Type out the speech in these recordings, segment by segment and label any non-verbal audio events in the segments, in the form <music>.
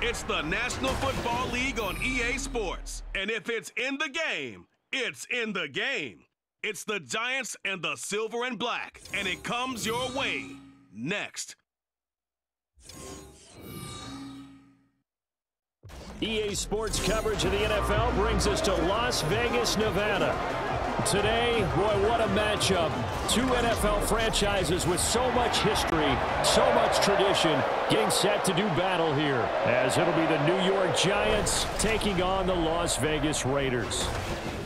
It's the National Football League on EA Sports. And if it's in the game, it's in the game. It's the Giants and the Silver and Black, and it comes your way next. EA Sports coverage of the NFL brings us to Las Vegas, Nevada. Today, boy, what a matchup. Two NFL franchises with so much history, so much tradition, getting set to do battle here. As it'll be the New York Giants taking on the Las Vegas Raiders.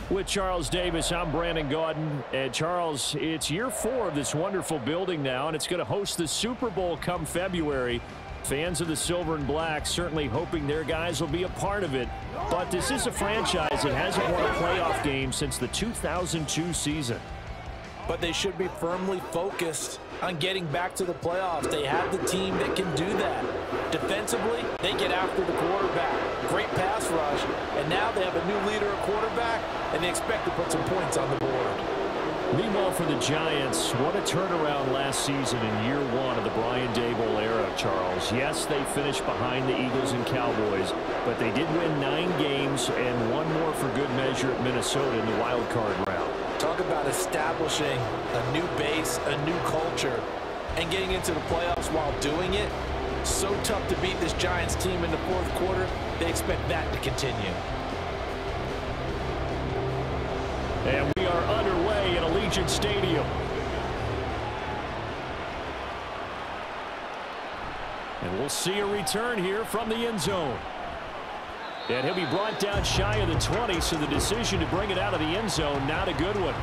With Charles Davis, I'm Brandon Gaudin. And Charles, it's year four of this wonderful building now, and it's going to host the Super Bowl come February. Fans of the silver and black certainly hoping their guys will be a part of it. But this is a franchise that hasn't won a playoff game since the 2002 season. But they should be firmly focused on getting back to the playoffs. They have the team that can do that. Defensively, they get after the quarterback. Great pass rush. And now they have a new leader at quarterback, and they expect to put some points on the board. Meanwhile, for the Giants, what a turnaround last season in year one of the Brian Daboll era, Charles. Yes, they finished behind the Eagles and Cowboys, but they did win nine games and one more for good measure at Minnesota in the wild card round. Talk about establishing a new base, a new culture, and getting into the playoffs while doing it. So tough to beat this Giants team in the fourth quarter. They expect that to continue. And we are underway Allegiant Stadium. And we'll see a return here from the end zone. And he'll be brought down shy of the 20, so the decision to bring it out of the end zone, not a good one.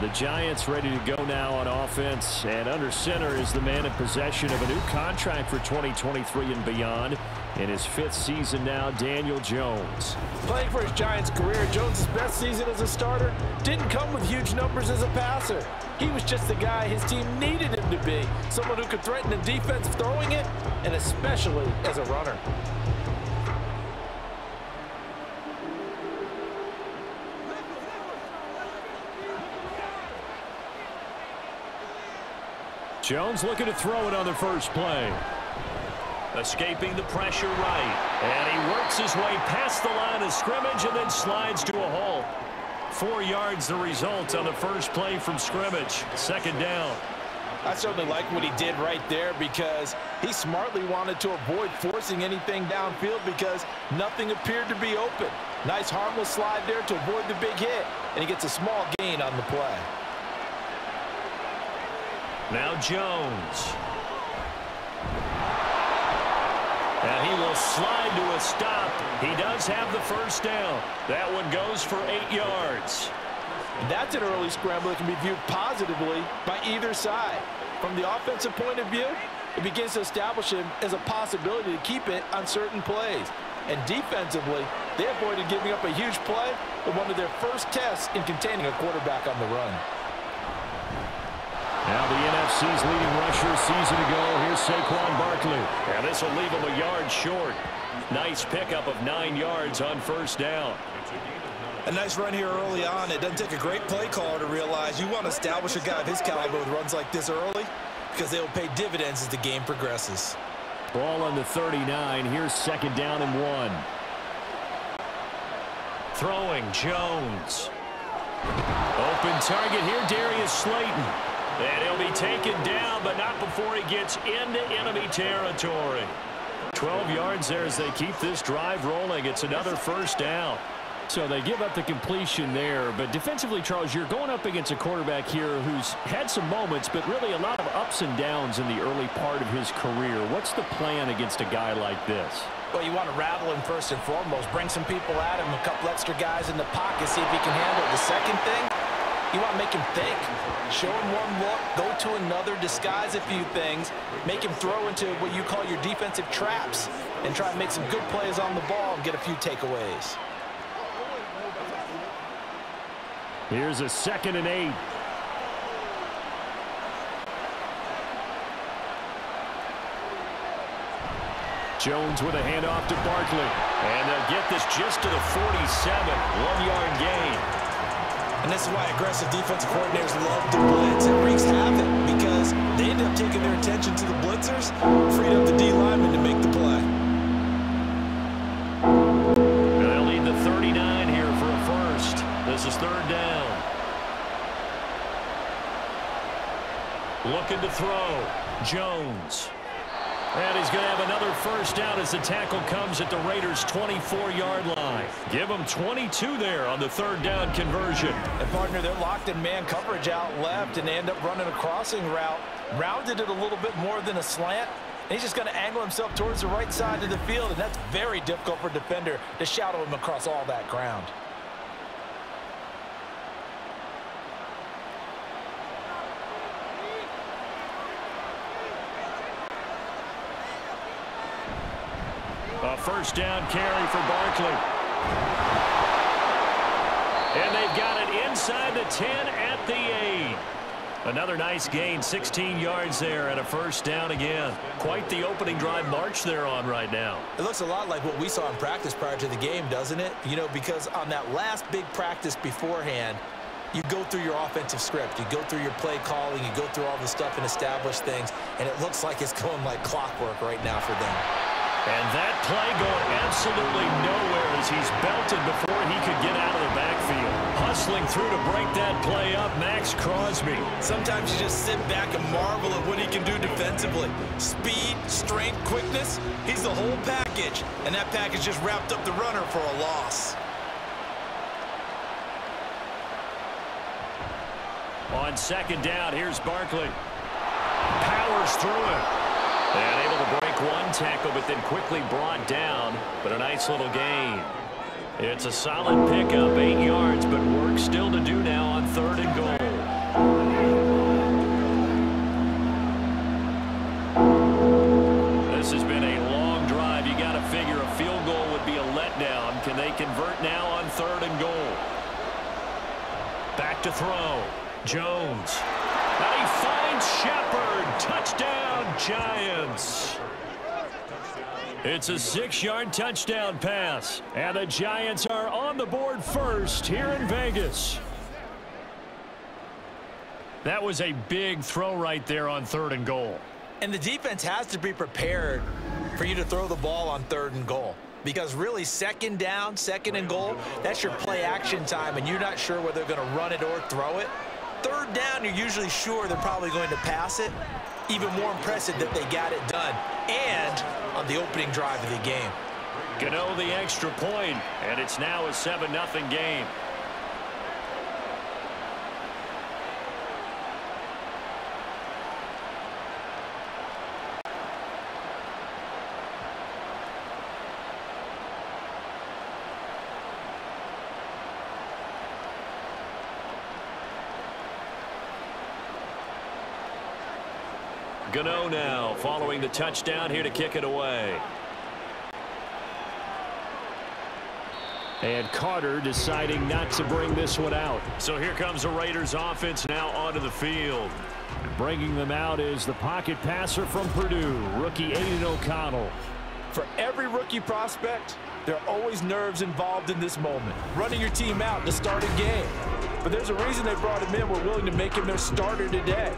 the Giants ready to go now on offense, and under center is the man in possession of a new contract for 2023 and beyond. In his fifth season now, Daniel Jones. Playing for his Giants career, Jones' best season as a starter didn't come with huge numbers as a passer. He was just the guy his team needed him to be, someone who could threaten the defense throwing it, and especially as a runner. Jones looking to throw it on the first play. Escaping the pressure right. And he works his way past the line of scrimmage and then slides to a halt. Four yards the result on the first play from scrimmage. Second down. I certainly like what he did right there because he smartly wanted to avoid forcing anything downfield because nothing appeared to be open. Nice harmless slide there to avoid the big hit, and he gets a small gain on the play. Now Jones. He will slide to a stop. He does have the first down. That one goes for eight yards. That's an early scramble that can be viewed positively by either side. From the offensive point of view, it begins to establish him as a possibility to keep it on certain plays. And defensively, they avoided giving up a huge play in one of their first tests in containing a quarterback on the run. Now the NFC's leading rusher season ago. Here's Saquon Barkley. And this will leave him a yard short. Nice pickup of nine yards on first down. A nice run here early on. It doesn't take a great play caller to realize you want to establish a guy of his caliber with runs like this early because they will pay dividends as the game progresses. Ball on the 39. Here's second down and one. Throwing Jones. Open target here, Darius Slayton. And he'll be taken down, but not before he gets into enemy territory. 12 yards there as they keep this drive rolling. It's another first down. So they give up the completion there. But defensively, Charles, you're going up against a quarterback here who's had some moments, but really a lot of ups and downs in the early part of his career. What's the plan against a guy like this? Well, you want to rattle him first and foremost. Bring some people at him, a couple extra guys in the pocket, see if he can handle it. The second thing, you want to make him think. Show him one look, go to another, disguise a few things, make him throw into what you call your defensive traps, and try to make some good plays on the ball and get a few takeaways. Here's a second and eight. Jones with a handoff to Barkley. And they'll get this just to the 47. One-yard gain. And this is why aggressive defensive coordinators love the blitz. It wreaks havoc because they end up taking their attention to the blitzers, freed up the D lineman to make the play. They'll lead the 39 here for a first. This is third down. Looking to throw. Jones. And he's going to have another first down as the tackle comes at the Raiders' 24-yard line. Give them 22 there on the third down conversion. And partner, they're locked in man coverage out left, and they end up running a crossing route. Rounded it a little bit more than a slant. And he's just going to angle himself towards the right side of the field, and that's very difficult for a defender to shadow him across all that ground. First down carry for Barkley. And they've got it inside the 10 at the 8. Another nice gain, 16 yards there and a first down again. Quite the opening drive march they're on right now. It looks a lot like what we saw in practice prior to the game, doesn't it? You know, because on that last big practice beforehand, you go through your offensive script. You go through your play calling. You go through all the stuff and establish things. And it looks like it's <laughs> going like clockwork right now for them. And that play going absolutely nowhere as he's belted before he could get out of the backfield. Hustling through to break that play up, Maxx Crosby. Sometimes you just sit back and marvel at what he can do defensively. Speed, strength, quickness, he's the whole package. And that package just wrapped up the runner for a loss. On second down, here's Barkley. Powers through it. And able to break one tackle, but then quickly brought down. But a nice little gain. It's a solid pickup, eight yards, but work still to do now on third and goal. This has been a long drive. You got to figure a field goal would be a letdown. Can they convert now on third and goal? Back to throw. Jones. Shepard. Touchdown, Giants. It's a six-yard touchdown pass. And the Giants are on the board first here in Vegas. That was a big throw right there on third and goal. And the defense has to be prepared for you to throw the ball on third and goal. Because really, second down, second and goal, that's your play action time, and you're not sure whether they're going to run it or throw it. Third down, you're usually sure they're probably going to pass it. Even more impressive that they got it done. And on the opening drive of the game. Gano the extra point, and it's now a 7-0 game. Gano now following the touchdown here to kick it away. And Carter deciding not to bring this one out. So here comes the Raiders offense now onto the field. Bringing them out is the pocket passer from Purdue, rookie Aidan O'Connell. For every rookie prospect, there are always nerves involved in this moment. Running your team out to start a game. But there's a reason they brought him in. We're willing to make him their starter today.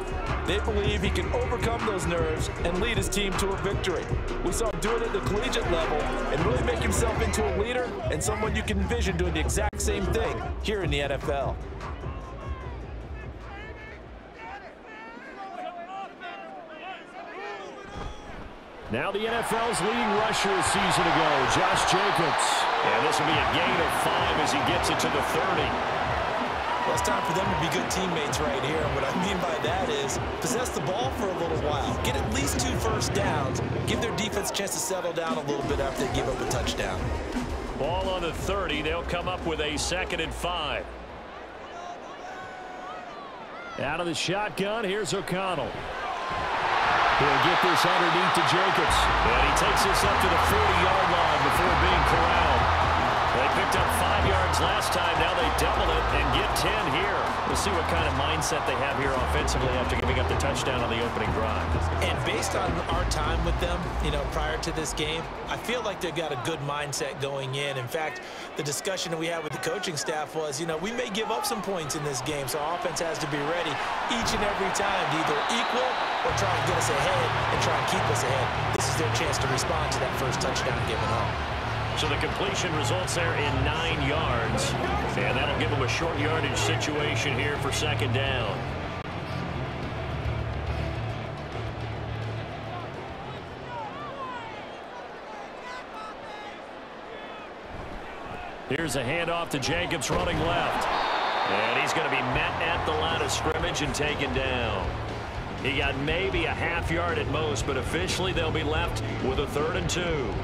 They believe he can overcome those nerves and lead his team to a victory. We saw him do it at the collegiate level and really make himself into a leader and someone you can envision doing the exact same thing here in the NFL. Now the NFL's leading rusher a season ago, Josh Jacobs. And this will be a gain of five as he gets it to the 30. It's time for them to be good teammates right here. And what I mean by that is possess the ball for a little while. Get at least two first downs. Give their defense a chance to settle down a little bit after they give up a touchdown. Ball on the 30. They'll come up with a second and five. Out of the shotgun, here's O'Connell. He'll get this underneath to Jacobs. And he takes this up to the 40-yard last time. Now they double it and get 10 here. We'll see what kind of mindset they have here offensively after giving up the touchdown on the opening drive. And based on our time with them, you know, prior to this game, I feel like they've got a good mindset going in. In fact, the discussion that we had with the coaching staff was, you know, we may give up some points in this game, so offense has to be ready each and every time to either equal or try and get us ahead and try and keep us ahead. This is their chance to respond to that first touchdown given up. So the completion results there in nine yards. And that'll give them a short yardage situation here for second down. Here's a handoff to Jacobs running left. And he's going to be met at the line of scrimmage and taken down. He got maybe a half yard at most, but officially they'll be left with a third and two.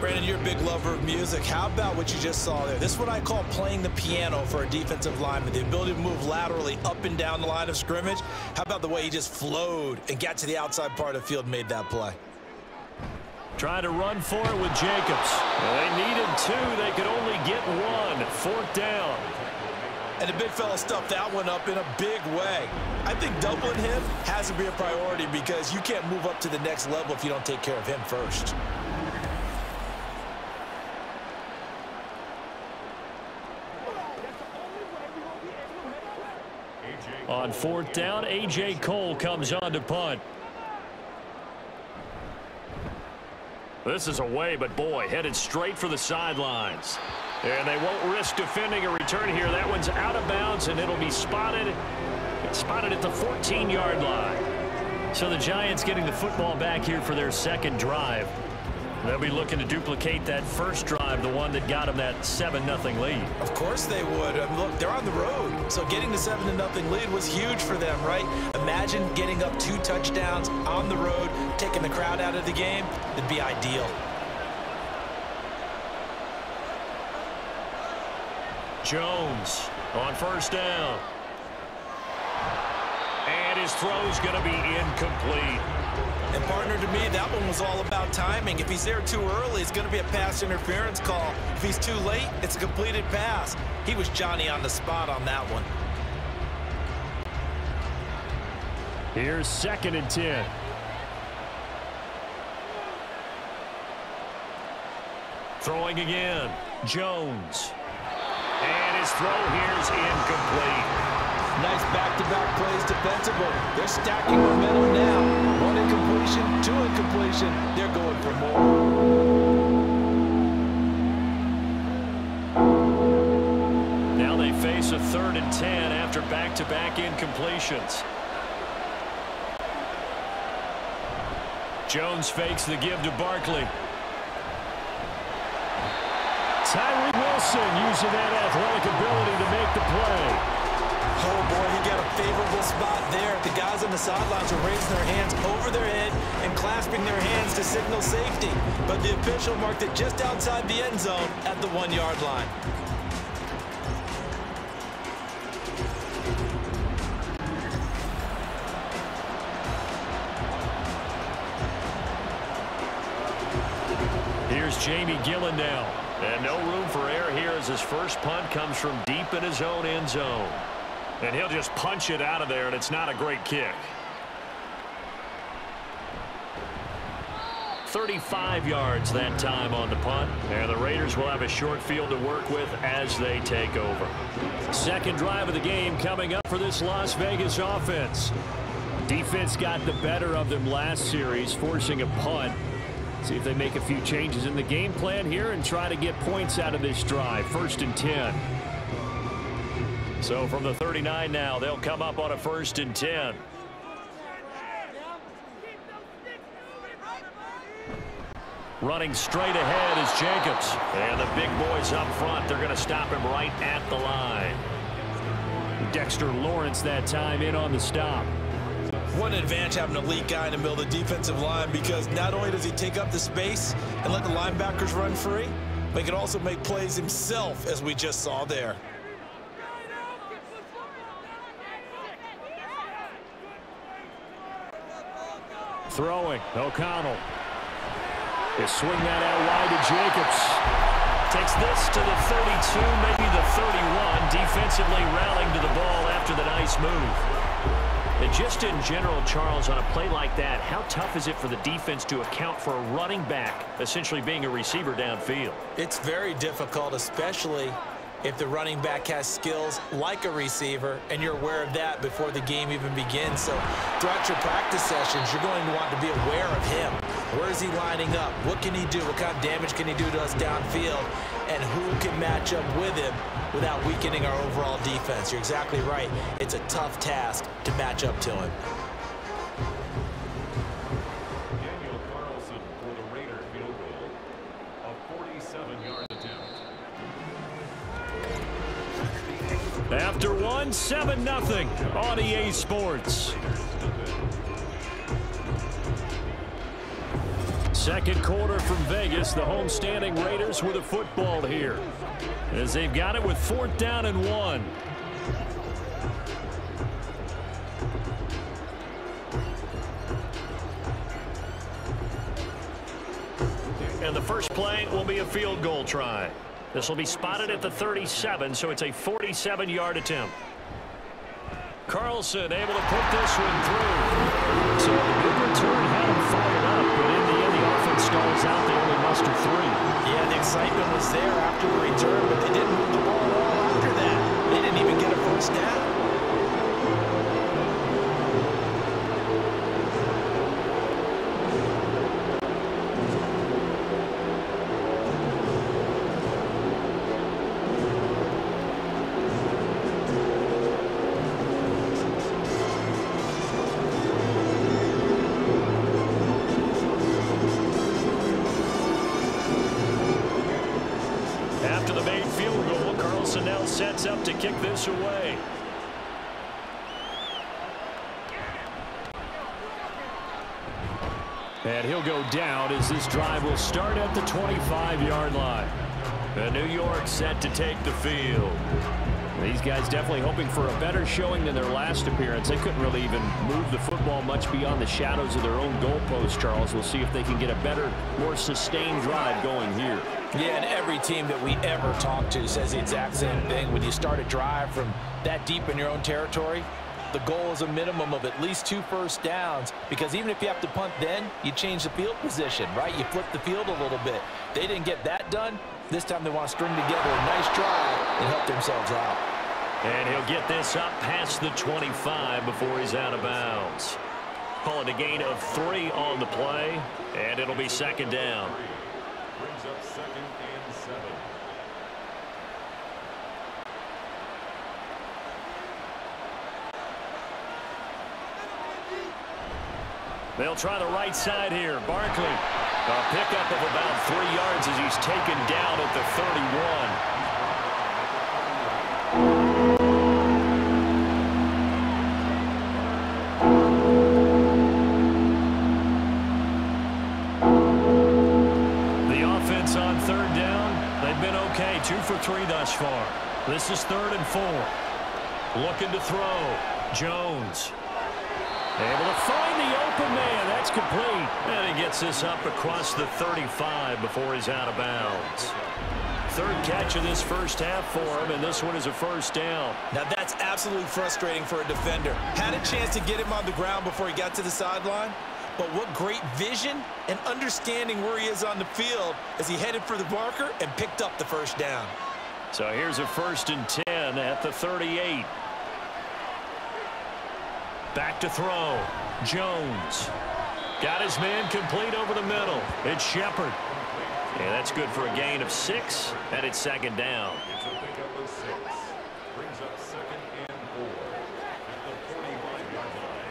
Brandon, you're a big lover of music. How about what you just saw there? This is what I call playing the piano for a defensive lineman. The ability to move laterally up and down the line of scrimmage. How about the way he just flowed and got to the outside part of the field and made that play? Trying to run for it with Jacobs. Well, they needed two. They could only get one. Fourth down. And the big fella stuffed that one up in a big way. I think doubling him has to be a priority because you can't move up to the next level if you don't take care of him first. On fourth down, A.J. Cole comes on to punt. This is away, but boy, headed straight for the sidelines. And they won't risk defending a return here. That one's out of bounds, and it'll be spotted. Spotted at the 14-yard line. So the Giants getting the football back here for their second drive. They'll be looking to duplicate that first drive, the one that got them that 7-0 lead. Of course they would. I mean, look, they're on the road. So getting the 7-0 lead was huge for them, right? Imagine getting up two touchdowns on the road, taking the crowd out of the game. It'd be ideal. Jones on first down. And his throw's going to be incomplete. And partner, to me, that one was all about timing. If he's there too early, it's going to be a pass interference call. If he's too late, it's a completed pass. He was Johnny on the spot on that one. Here's second and 10. Throwing again. Jones. And his throw here's incomplete. Nice back-to-back -back plays defensively. They're stacking momentum now. One incompletion, two incompletion. They're going for more. Now they face a third and 10 after back-to-back -back incompletions. Jones fakes the give to Barkley. Tyree Wilson using that athletic ability to make the play. Oh, boy, he got a favorable spot there. The guys on the sidelines are raising their hands over their head and clasping their hands to signal safety. But the official marked it just outside the end zone at the one-yard line. Here's Jamie Gillan now. And no room for error here as his first punt comes from deep in his own end zone. And he'll just punch it out of there, and it's not a great kick. 35 yards that time on the punt. And the Raiders will have a short field to work with as they take over. Second drive of the game coming up for this Las Vegas offense. Defense got the better of them last series, forcing a punt. See if they make a few changes in the game plan here and try to get points out of this drive. First and 10. So from the 39 now, they'll come up on a first and 10. Running straight ahead is Jacobs. And the big boys up front, they're going to stop him right at the line. Dexter Lawrence that time in on the stop. One advantage having an elite guy in the middle of the defensive line because not only does he take up the space and let the linebackers run free, but he can also make plays himself as we just saw there. Throwing. O'Connell. They swing that out wide to Jacobs. Takes this to the 32, maybe the 31. Defensively rallying to the ball after the nice move. And just in general, Charles, on a play like that, how tough is it for the defense to account for a running back essentially being a receiver downfield? It's very difficult, especially if the running back has skills like a receiver, and you're aware of that before the game even begins. So throughout your practice sessions, you're going to want to be aware of him. Where is he lining up? What can he do? What kind of damage can he do to us downfield? And who can match up with him without weakening our overall defense? You're exactly right. It's a tough task to match up to him. After one, 7-0 on EA Sports. Second quarter from Vegas. The homestanding Raiders with a football here. As they've got it with fourth down and one. And the first play will be a field goal try. This will be spotted at the 37, so it's a 47-yard attempt. Carlson able to put this one through. So the good return had him fired up, but in the end, the offense stalls out. They only muster three. Yeah, the excitement was there after the return, but they didn't move the ball at all after that. They didn't even get a first down. Kick this away. And he'll go down as this drive will start at the 25-yard line. And New York set to take the field. These guys definitely hoping for a better showing than their last appearance. They couldn't really even move the football much beyond the shadows of their own goalpost, Charles. We'll see if they can get a better, more sustained drive going here. Yeah, and every team that we ever talk to says the exact same thing. When you start a drive from that deep in your own territory, the goal is a minimum of at least two first downs because even if you have to punt then, you change the field position, right? You flip the field a little bit. They didn't get that done. This time they want to string together a nice drive and help themselves out. And he'll get this up past the 25 before he's out of bounds. Call it a gain of three on the play, and it'll be second down. Brings up second and seven. They'll try the right side here. Barkley, a pickup of about three yards as he's taken down at the 31. The offense on third down, they've been okay. Two for three thus far. This is third and four. Looking to throw. Jones. Able to find the open man. That's complete. And he gets this up across the 35 before he's out of bounds. Third catch of this first half for him, and this one is a first down. Now that's absolutely frustrating for a defender. Had a chance to get him on the ground before he got to the sideline, but what great vision and understanding where he is on the field as he headed for the marker and picked up the first down. So here's a first and 10 at the 38. Back to throw. Jones. Got his man complete over the middle. It's Shepard. Yeah, that's good for a gain of six, and it's second down. It's a pickup of six. Brings up second and four. At the 45-yard line.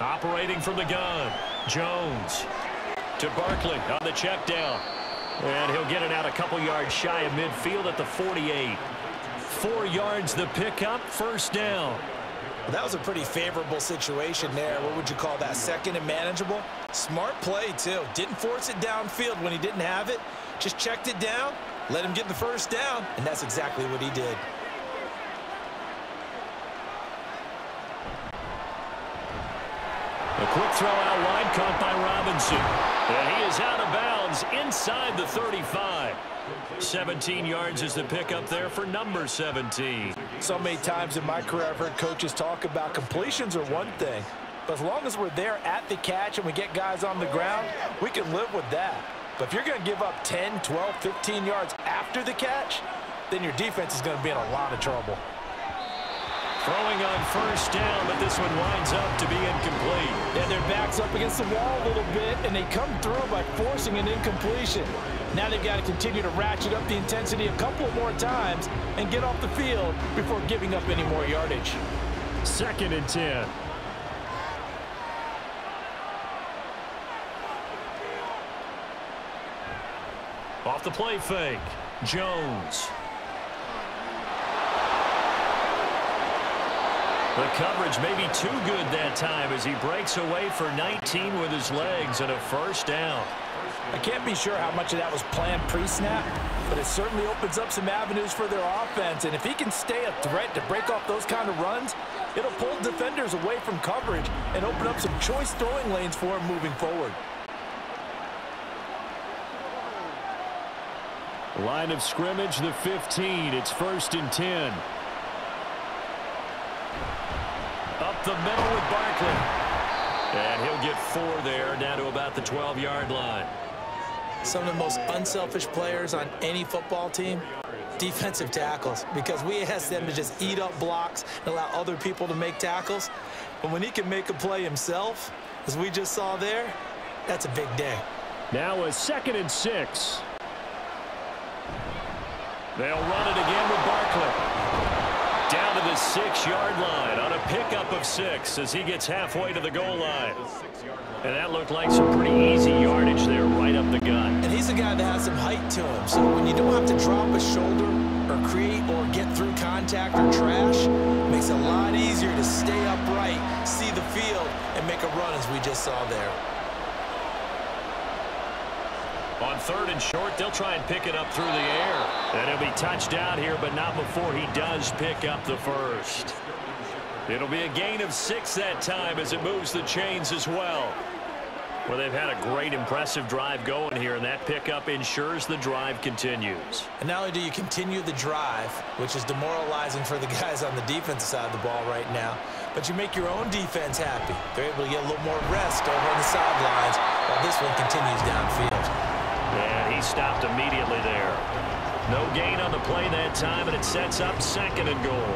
Operating from the gun. Jones to Barkley on the check down. And he'll get it out a couple yards shy of midfield at the 48. Four yards the pickup, first down. That was a pretty favorable situation there. What would you call that? Second and manageable? Smart play, too. Didn't force it downfield when he didn't have it. Just checked it down, let him get the first down, and that's exactly what he did. The Quick throw out wide, caught by Robinson. And he is out of bounds inside the 35. 17 yards is the pickup there for number 17. So many times in my career I've heard coaches talk about completions are one thing, but as long as we're there at the catch and we get guys on the ground, we can live with that. But if you're going to give up 10, 12, 15 yards after the catch, then your defense is going to be in a lot of trouble. Throwing on first down, but this one winds up to be incomplete. Yeah, their back's up against the wall a little bit, and they come through by forcing an incompletion. Now they've got to continue to ratchet up the intensity a couple more times and get off the field before giving up any more yardage. Second and 10. Off the play fake. Jones. The coverage may be too good that time as he breaks away for 19 with his legs and a first down. I can't be sure how much of that was planned pre-snap, but it certainly opens up some avenues for their offense. And if he can stay a threat to break off those kind of runs, it'll pull defenders away from coverage and open up some choice throwing lanes for him moving forward. Line of scrimmage, the 15. It's first and 10. Up the middle with Barkley. And he'll get four there, down to about the 12-yard line. Some of the most unselfish players on any football team, defensive tackles, because we ask them to just eat up blocks and allow other people to make tackles. But when he can make a play himself, as we just saw there, that's a big day. Now a second and six. They'll run it again with Barkley. Six-yard line on a pickup of six as he gets halfway to the goal line. And that looked like some pretty easy yardage there right up the gut. And he's a guy that has some height to him. So when you don't have to drop a shoulder or create or get through contact or trash, makes it a lot easier to stay upright, see the field, and make a run as we just saw there. On third and short, they'll try and pick it up through the air. And he'll be touched out here, but not before he does pick up the first. It'll be a gain of six that time as it moves the chains as well. Well, they've had a great, impressive drive going here, and that pickup ensures the drive continues. And not only do you continue the drive, which is demoralizing for the <laughs> guys on the defensive side of the ball right now, but you make your own defense happy. They're able to get a little more rest over on the sidelines while this one continues downfield. Stopped immediately there. No gain on the play that time, and it sets up second and goal.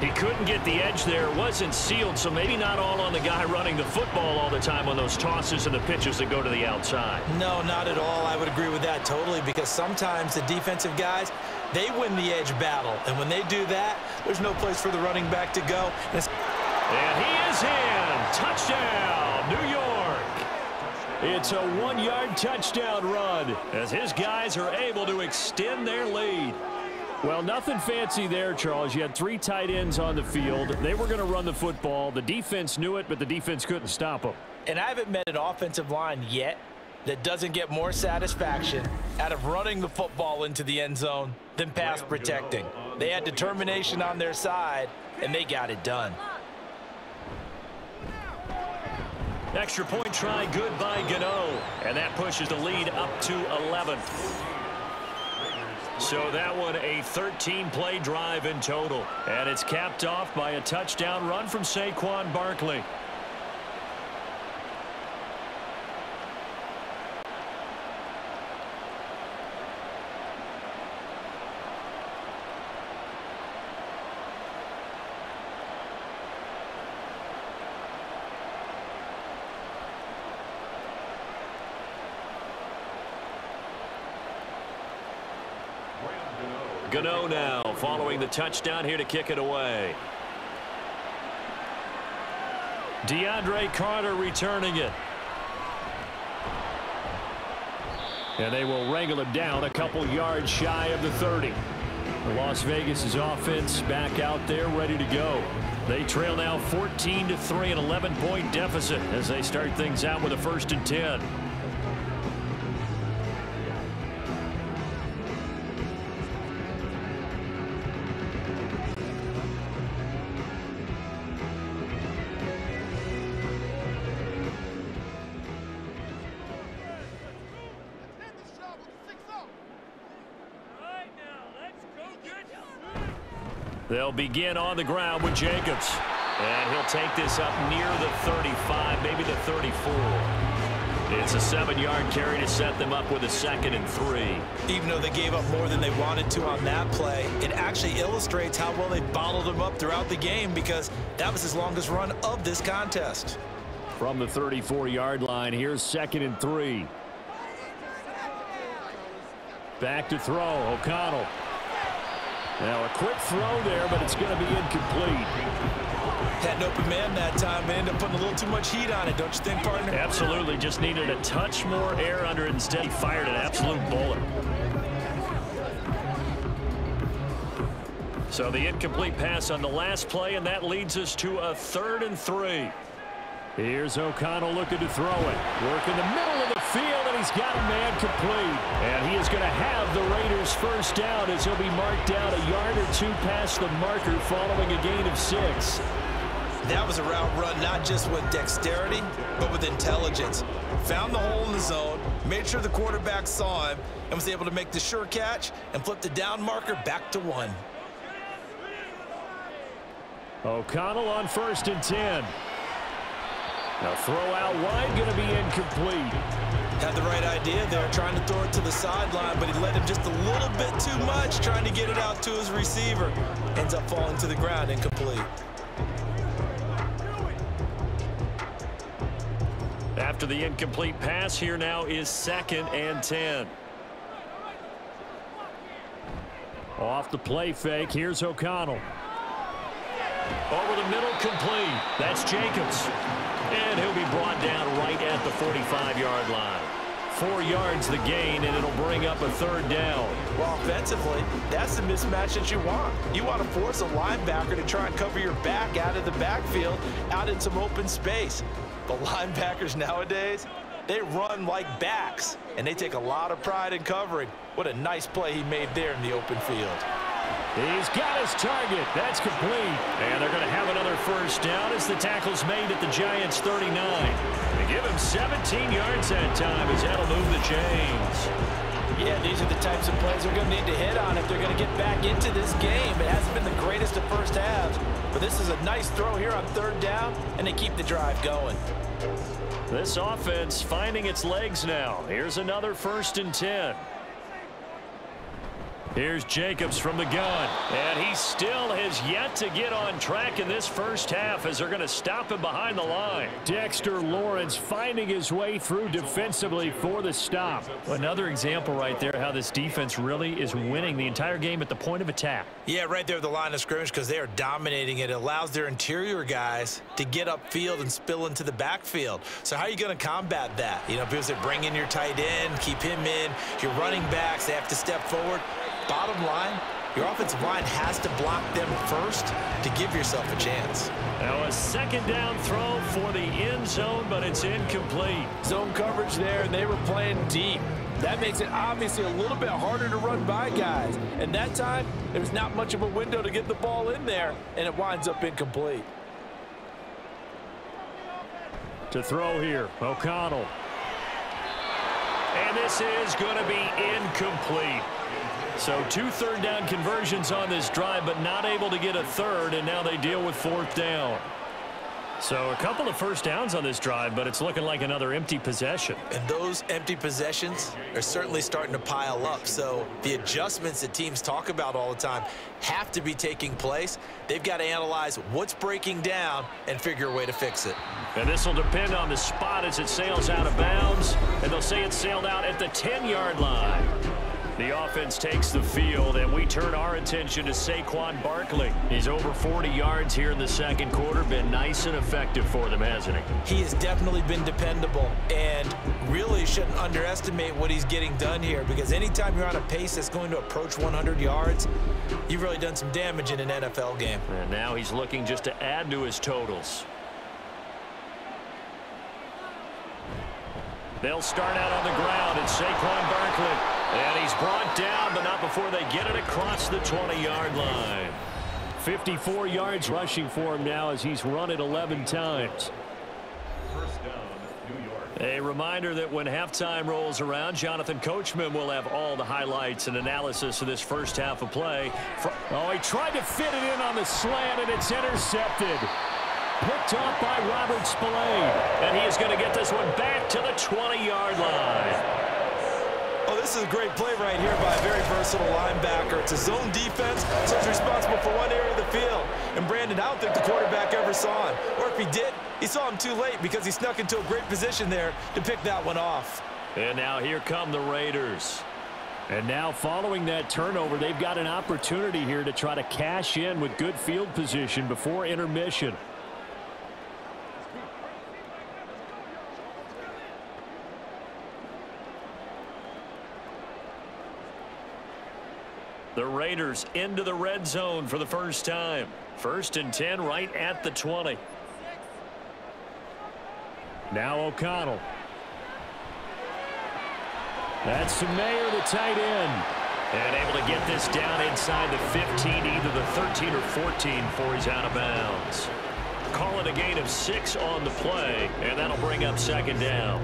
He couldn't get the edge there. wasn't sealed, so maybe not all on the guy running the football all the time on those tosses and the pitches that go to the outside. No, not at all. I would agree with that totally because sometimes the defensive guys, they win the edge battle. And when they do that, there's no place for the running back to go. And, and he is in. Touchdown, New York. It's a one-yard touchdown run as his guys are able to extend their lead. Well, nothing fancy there, Charles. You had three tight ends on the field. They were going to run the football. The defense knew it, but the defense couldn't stop them. And I haven't met an offensive line yet that doesn't get more satisfaction out of running the football into the end zone than pass protecting. They had determination on their side, and they got it done. Extra point try good by Gano. And that pushes the lead up to 11. So that one a 13-play drive in total. And it's capped off by a touchdown run from Saquon Barkley. Gano now following the touchdown here to kick it away. DeAndre Carter returning it. And they will wrangle him down a couple yards shy of the 30. The Las Vegas' offense back out there ready to go. They trail now 14 to 3 an 11 point deficit as they start things out with a first and 10. They'll begin on the ground with Jacobs. And he'll take this up near the 35, maybe the 34. It's a seven-yard carry to set them up with a second and three. Even though they gave up more than they wanted to on that play, it actually illustrates how well they bottled them up throughout the game because that was his longest run of this contest. From the 34-yard line, here's second and three. Back to throw, O'Connell. Now a quick throw there, but it's going to be incomplete. Had an open man that time and ended up putting a little too much heat on it, don't you think, partner? Absolutely. Just needed a touch more air under it. Instead, he fired an absolute bullet. So the incomplete pass on the last play, and that leads us to a third and three. Here's O'Connell looking to throw it. Work in the middle of the field, he's got a man complete. And he is going to have the Raiders first down as he'll be marked down a yard or two past the marker following a gain of six. That was a route run not just with dexterity, but with intelligence. Found the hole in the zone, made sure the quarterback saw him, and was able to make the sure catch and flip the down marker back to one. O'Connell on first and 10. Now throw out wide, going to be incomplete. Had the right idea there, trying to throw it to the sideline, but he let him just a little bit too much, trying to get it out to his receiver. Ends up falling to the ground, incomplete. After the incomplete pass, here now is second and 10. Off the play fake, here's O'Connell. Over the middle, complete. That's Jacobs. And he'll be brought down right at the 45-yard line. Four yards the gain, and it'll bring up a third down. Well, offensively, that's the mismatch that you want. You want to force a linebacker to try and cover your back out of the backfield, out in some open space. The linebackers nowadays, they run like backs, and they take a lot of pride in covering. What a nice play he made there in the open field. He's got his target. That's complete. And they're going to have another first down as the tackle's made at the Giants' 39. Give him 17 yards that time as that'll move the chains. Yeah, these are the types of plays they're going to need to hit on if they're going to get back into this game. It hasn't been the greatest of first halves, but this is a nice throw here on third down, and they keep the drive going. This offense finding its legs now. Here's another first and 10. Here's Jacobs from the gun. And he still has yet to get on track in this first half as they're going to stop him behind the line. Dexter Lawrence finding his way through defensively for the stop. Another example right there how this defense really is winning the entire game at the point of attack. Yeah, right there at the line of scrimmage because they are dominating it. It allows their interior guys to get upfield and spill into the backfield. So how are you going to combat that? You know, because they bring in your tight end, keep him in. Your running backs, they have to step forward. Bottom line, your offensive line has to block them first to give yourself a chance. Now a second down throw for the end zone, but it's incomplete. Zone coverage there, and they were playing deep. That makes it obviously a little bit harder to run by guys. And that time, there's not much of a window to get the ball in there, and it winds up incomplete. To throw here, O'Connell. And this is going to be incomplete. So two third down conversions on this drive, but not able to get a third, and now they deal with fourth down. So a couple of first downs on this drive, but it's looking like another empty possession. And those empty possessions are certainly starting to pile up. So the adjustments that teams talk about all the time have to be taking place. They've got to analyze what's breaking down and figure a way to fix it. And this will depend on the spot as it sails out of bounds. And they'll say it sailed out at the 10-yard line. The offense takes the field, and we turn our attention to Saquon Barkley. He's over 40 yards here in the second quarter. Been nice and effective for them, hasn't he? He has definitely been dependable and really shouldn't underestimate what he's getting done here because anytime you're on a pace that's going to approach 100 yards, you've really done some damage in an NFL game. And now he's looking just to add to his totals. They'll start out on the ground. It's Saquon Barkley. He's brought down, but not before they get it across the 20-yard line. 54 yards rushing for him now as he's run it 11 times. First down, New York. A reminder that when halftime rolls around, Jonathan Coachman will have all the highlights and analysis of this first half of play. Oh, he tried to fit it in on the slant, and it's intercepted. Picked off by Robert Spillane. And he is going to get this one back to the 20-yard line. Oh, this is a great play right here by a very versatile linebacker. It's a zone defense, so he's responsible for one area of the field. And Brandon, I don't think the quarterback ever saw him. Or if he did, he saw him too late because he snuck into a great position there to pick that one off. And now here come the Raiders. And now following that turnover, they've got an opportunity here to try to cash in with good field position before intermission. The Raiders into the red zone for the first time. First and 10 right at the 20. Now O'Connell. That's Mayer, the tight end. And able to get this down inside the 15, either the 13 or 14 before he's out of bounds. Call it a gain of six on the play, and that'll bring up second down.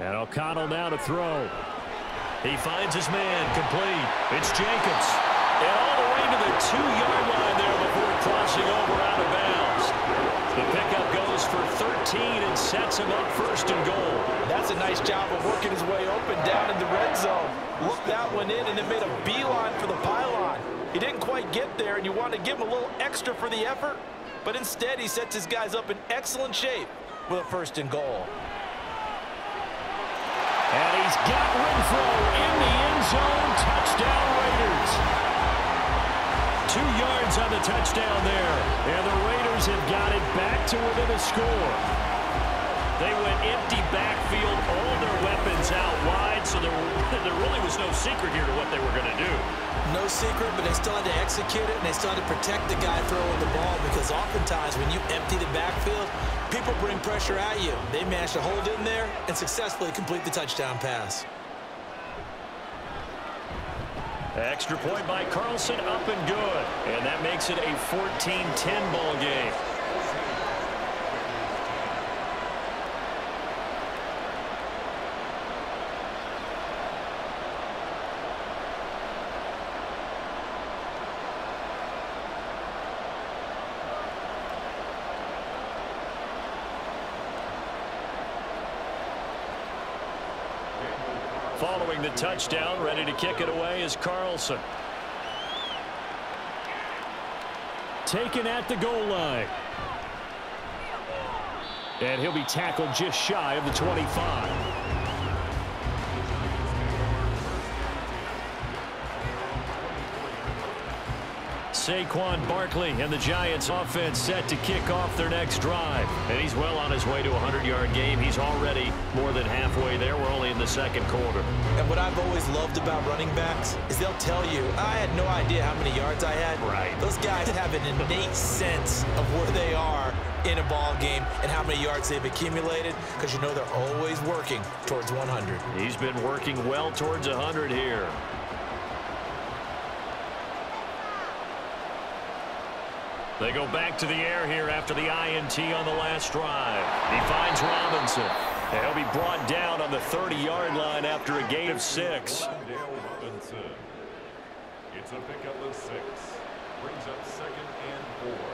And O'Connell now to throw. He finds his man complete. It's Jacobs. And all the way to the two-yard line there before crossing over out of bounds. The pickup goes for 13 and sets him up first and goal. That's a nice job of working his way open down in the red zone. Looked that one in and then made a beeline for the pylon. He didn't quite get there, and you want to give him a little extra for the effort, but instead he sets his guys up in excellent shape with a first and goal. And he's got Renfrow in the end zone. Touchdown Raiders. Two yards on the touchdown there. And the Raiders have got it back to within a score. They went empty backfield, all their weapons out wide, so there, <laughs> there really was no secret here to what they were going to do. No secret, but they still had to execute it, and they still had to protect the guy throwing the ball because oftentimes when you empty the backfield, people bring pressure at you. They managed to hold in there and successfully complete the touchdown pass. Extra point by Carlson, up and good. And that makes it a 14-10 ball game. Following the touchdown, ready to kick it away is Carlson. Taken at the goal line. And he'll be tackled just shy of the 25. Saquon Barkley and the Giants offense set to kick off their next drive. And he's well on his way to a 100-yard game. He's already more than halfway there. We're only in the second quarter. And what I've always loved about running backs is they'll tell you, I had no idea how many yards I had. Right. Those guys have an innate sense of where they are in a ball game and how many yards they've accumulated because you know they're always working towards 100. He's been working well towards 100 here. They go back to the air here after the INT on the last drive. He finds Robinson. And he'll be brought down on the 30-yard line after a gain of six. It's a pickup of six. Brings up second and four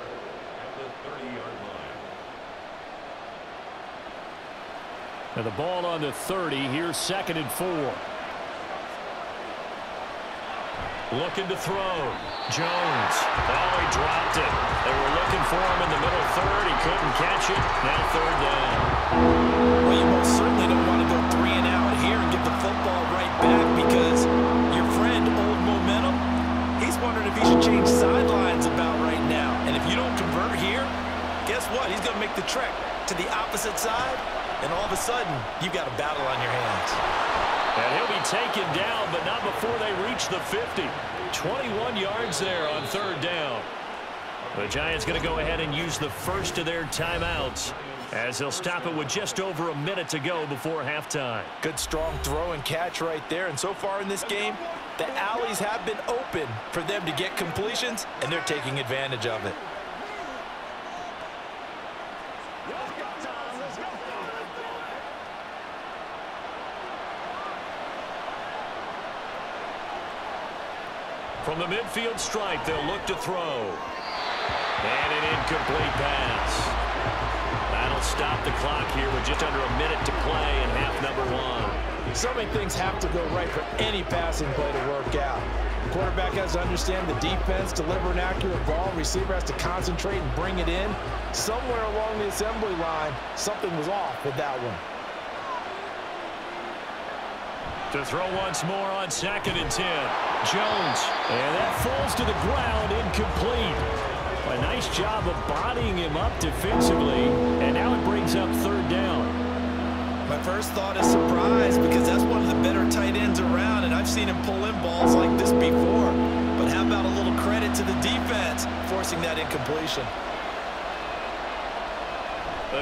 at the 30-yard line. And the ball on the 30. Here's second and four. Looking to throw. Jones. Oh, he dropped it. They were looking for him in the middle third. He couldn't catch it. Now third down. Well, you most certainly don't want to go three and out here and get the football right back because your friend, Old Momentum, he's wondering if he should change sidelines about right now. And if you don't convert here, guess what? He's going to make the trek to the opposite side, and all of a sudden, you've got a battle on your hands. And he'll be taken down, but not before they reach the 50. 21 yards there on third down. The Giants going to go ahead and use the first of their timeouts. as they'll stop it with just over a minute to go before halftime. Good strong throw and catch right there. And so far in this game, the alleys have been open for them to get completions, and they're taking advantage of it. From the midfield stripe, they'll look to throw. And an incomplete pass. That'll stop the clock here with just under a minute to play in half number one. So many things have to go right for any passing play to work out. The quarterback has to understand the defense, deliver an accurate ball. Receiver has to concentrate and bring it in. Somewhere along the assembly line, something was off with that one. To throw once more on second and 10. Jones. And that falls to the ground incomplete. A nice job of bodying him up defensively. And now it brings up third down. My first thought is surprise because that's one of the better tight ends around, and I've seen him pull in balls like this before. But how about a little credit to the defense forcing that incompletion?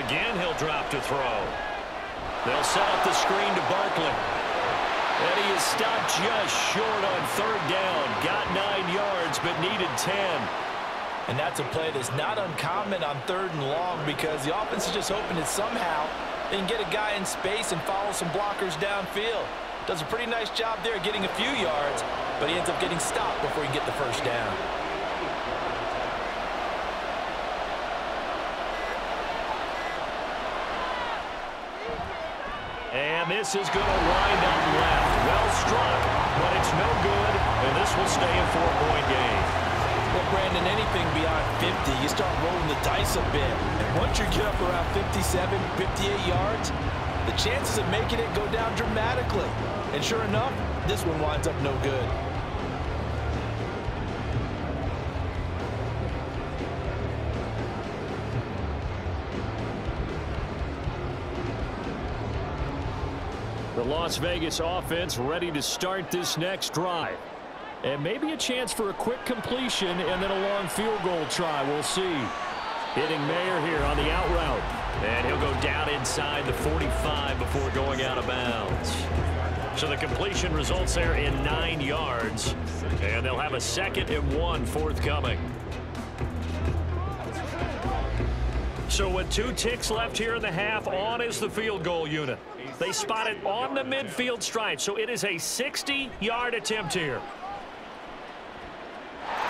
Again, he'll drop to throw. They'll set up the screen to Barkley. And he is stopped just short on third down. Got nine yards, but needed 10. And that's a play that's not uncommon on third and long because the offense is just hoping that somehow they can get a guy in space and follow some blockers downfield. Does a pretty nice job there getting a few yards, but he ends up getting stopped before he can get the first down. And this is going to wind up left. Well struck, but it's no good, and this will stay a four-point game. Well, Brandon, anything beyond 50, you start rolling the dice a bit. And once you get up around 57, 58 yards, the chances of making it go down dramatically. And sure enough, this one winds up no good. The Las Vegas offense ready to start this next drive. And maybe a chance for a quick completion and then a long field goal try. We'll see. Hitting Mayer here on the out route. And he'll go down inside the 45 before going out of bounds. So the completion results there in nine yards. And they'll have a second and one forthcoming. So with two ticks left here in the half, on is the field goal unit. They spot it on the midfield stripe, so it is a 60-yard attempt here.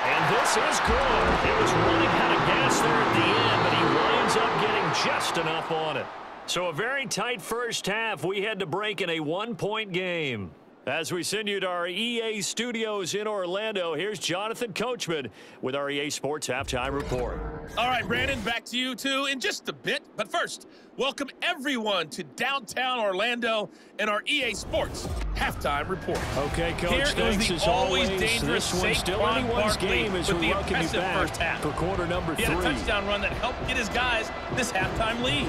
And this is good. It was running out of gas there at the end, but he winds up getting just enough on it. So a very tight first half. We had to break in a one-point game. As we send you to our EA studios in Orlando, here's Jonathan Coachman with our EA Sports Halftime Report. All right, Brandon, back to you two in just a bit. But first, welcome everyone to downtown Orlando and our EA Sports Halftime Report. Okay, Coach, Here thanks the as always always. dangerous This one's still anyone's game as with we the welcome you back first half. for quarter number He three. had a touchdown run that helped get his guys this halftime lead.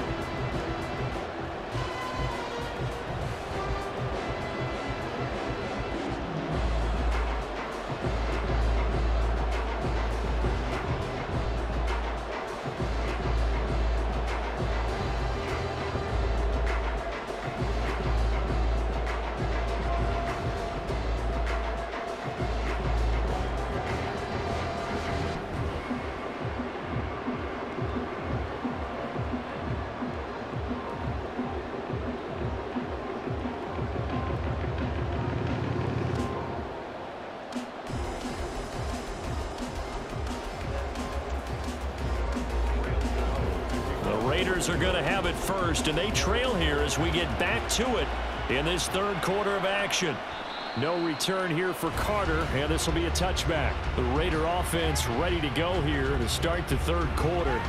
First, and they trail here as we get back to it in this third quarter of action. No return here for Carter, and this will be a touchback. The Raider offense ready to go here to start the third quarter.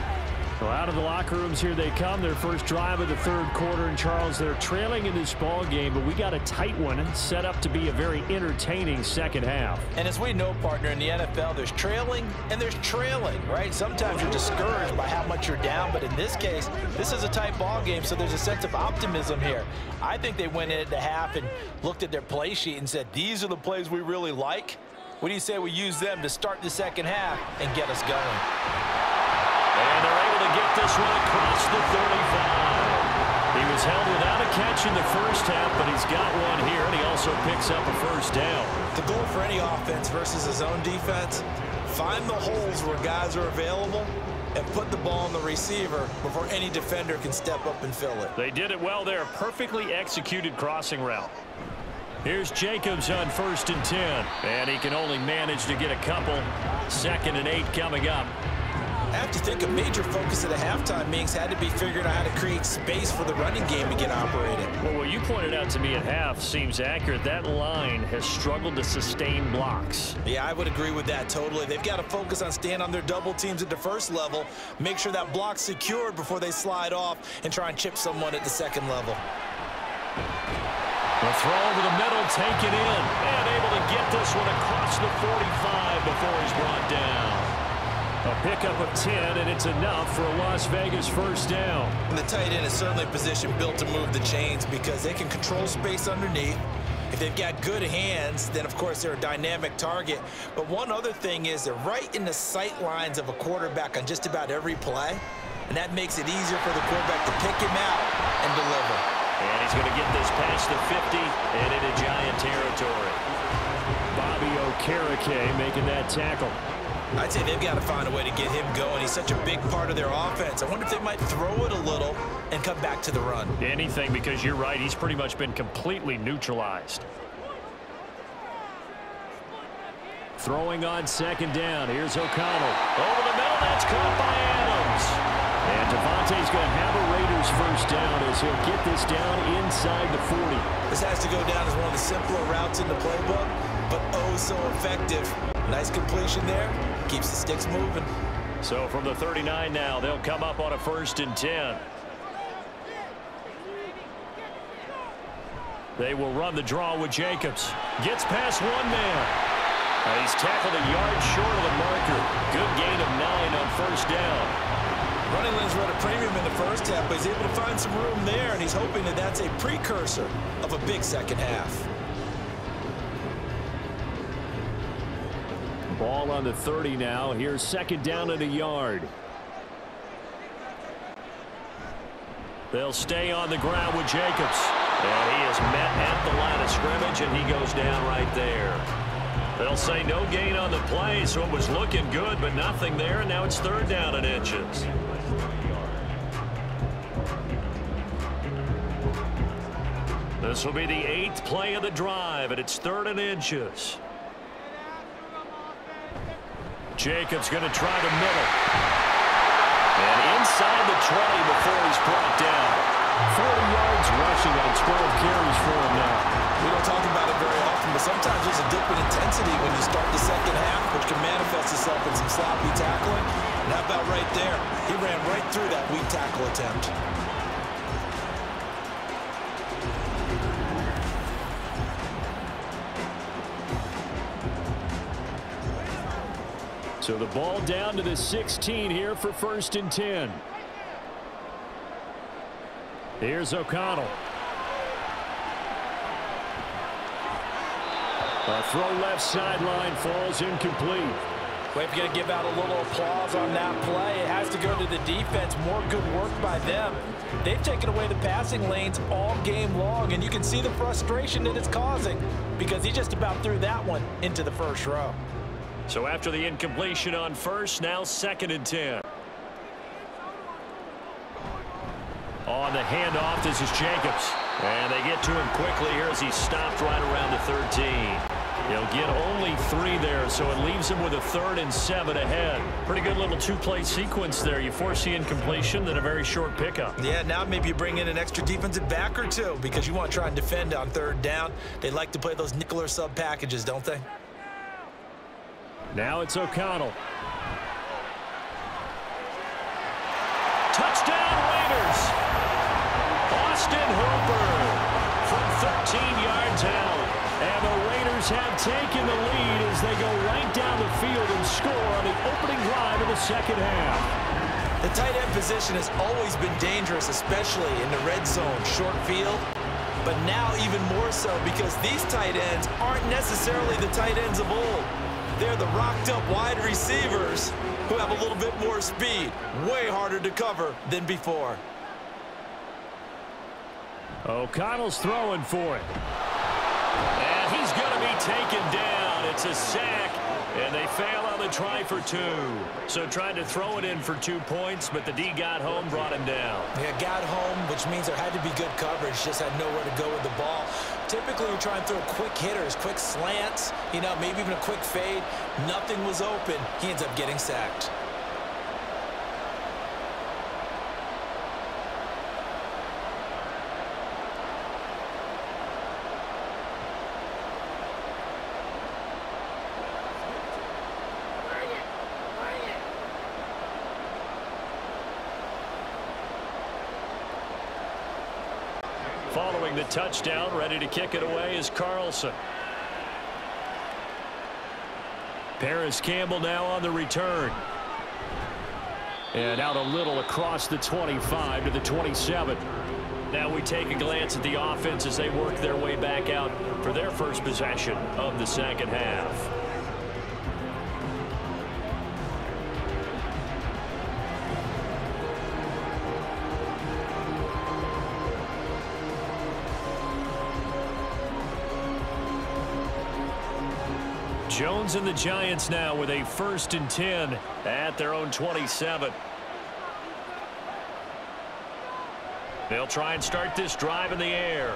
Well, out of the locker rooms here they come. Their first drive of the third quarter. And Charles, they're trailing in this ball game, but we got a tight one set up to be a very entertaining second half. And as we know, partner, in the NFL, there's trailing and there's trailing, right? Sometimes you're discouraged by how much you're down, but in this case, this is a tight ball game, so there's a sense of optimism here. I think they went in at the half and looked at their play sheet and said, these are the plays we really like. What do you say we use them to start the second half and get us going? And they're able to get this one across the 35. He was held without a catch in the first half, but he's got one here, and he also picks up a first down. The goal for any offense versus his own defense, find the holes where guys are available and put the ball on the receiver before any defender can step up and fill it. They did it well there. Perfectly executed crossing route. Here's Jacobs on first and 10. And he can only manage to get a couple. Second and eight coming up. I have to think a major focus of the halftime meetings had to be figuring out how to create space for the running game to get operated. Well, what you pointed out to me at half seems accurate. That line has struggled to sustain blocks. Yeah, I would agree with that totally. They've got to focus on staying on their double teams at the first level, make sure that block's secured before they slide off and try and chip someone at the second level. The throw over the middle, taken in, and able to get this one across the 45 before he's brought down. A pickup of 10, and it's enough for a Las Vegas first down. And the tight end is certainly a position built to move the chains because they can control space underneath. If they've got good hands, then of course they're a dynamic target. But one other thing is they're right in the sight lines of a quarterback on just about every play. And that makes it easier for the quarterback to pick him out and deliver. And he's going to get this past the 50 and into Giant territory. Bobby Okereke making that tackle. I'd say they've got to find a way to get him going. He's such a big part of their offense. I wonder if they might throw it a little and come back to the run. Anything, because you're right. He's pretty much been completely neutralized. Throwing on second down. Here's O'Connell. Over the middle. That's caught by Adams. And Davante's going to have a Raiders first down as he'll get this down inside the 40. This has to go down as one of the simpler routes in the playbook, but oh so effective. Nice completion there. Keeps the sticks moving. So from the 39 now, they'll come up on a first and 10. They will run the draw with Jacobs. Gets past one man. And he's tackled a yard short of the marker. Good gain of nine on first down. Running lanes were at a premium in the first half, but he's able to find some room there, and he's hoping that that's a precursor of a big second half. Ball on the 30 now. Here's second down at a yard. They'll stay on the ground with Jacobs. And he is met at the line of scrimmage, and he goes down right there. They'll say no gain on the play, so it was looking good, but nothing there, and now it's third down and inches. This will be the eighth play of the drive, and it's third and inches. Jacobs going to try the middle. And inside the 20 before he's brought down. 40 yards rushing on 12 carries for him now. We don't talk about it very often, but sometimes there's a dip in intensity when you start the second half, which can manifest itself in some sloppy tackling. And how about right there? He ran right through that weak tackle attempt. So the ball down to the 16 here for first and 10. Here's O'Connell. A throw left sideline falls incomplete. If you're to give out a little applause on that play, it has to go to the defense. More good work by them. They've taken away the passing lanes all game long, and you can see the frustration that it's causing because he just about threw that one into the first row. So after the incompletion on first, now second and 10. On the handoff, this is Jacobs. And they get to him quickly here as he's stopped right around the 13. He'll get only three there, so it leaves him with a third and seven ahead. Pretty good little two-play sequence there. You force the incompletion, then a very short pickup. Yeah, now maybe you bring in an extra defensive back or two because you want to try and defend on third down. They like to play those nickel or sub packages, don't they? Now it's O'Connell. Touchdown Raiders. Austin Hooper from 13 yards out. And the Raiders have taken the lead as they go right down the field and score on the opening drive of the second half. The tight end position has always been dangerous, especially in the red zone, short field. But now even more so because these tight ends aren't necessarily the tight ends of old. They're the rocked-up wide receivers who have a little bit more speed. Way harder to cover than before. O'Connell's throwing for it. And he's going to be taken down. It's a sack, and they fail on the try for two. So tried to throw it in for two points, but the D got home, brought him down. Yeah, got home, which means there had to be good coverage. Just had nowhere to go with the ball. Typically, we try and throw quick hitters, quick slants, you know, maybe even a quick fade. Nothing was open. He ends up getting sacked. Following the touchdown, ready to kick it away is Carlson. Parris Campbell now on the return. And out a little across the 25 to the 27. Now we take a glance at the offense as they work their way back out for their first possession of the second half. Jones and the Giants now with a first and 10 at their own 27. They'll try and start this drive in the air.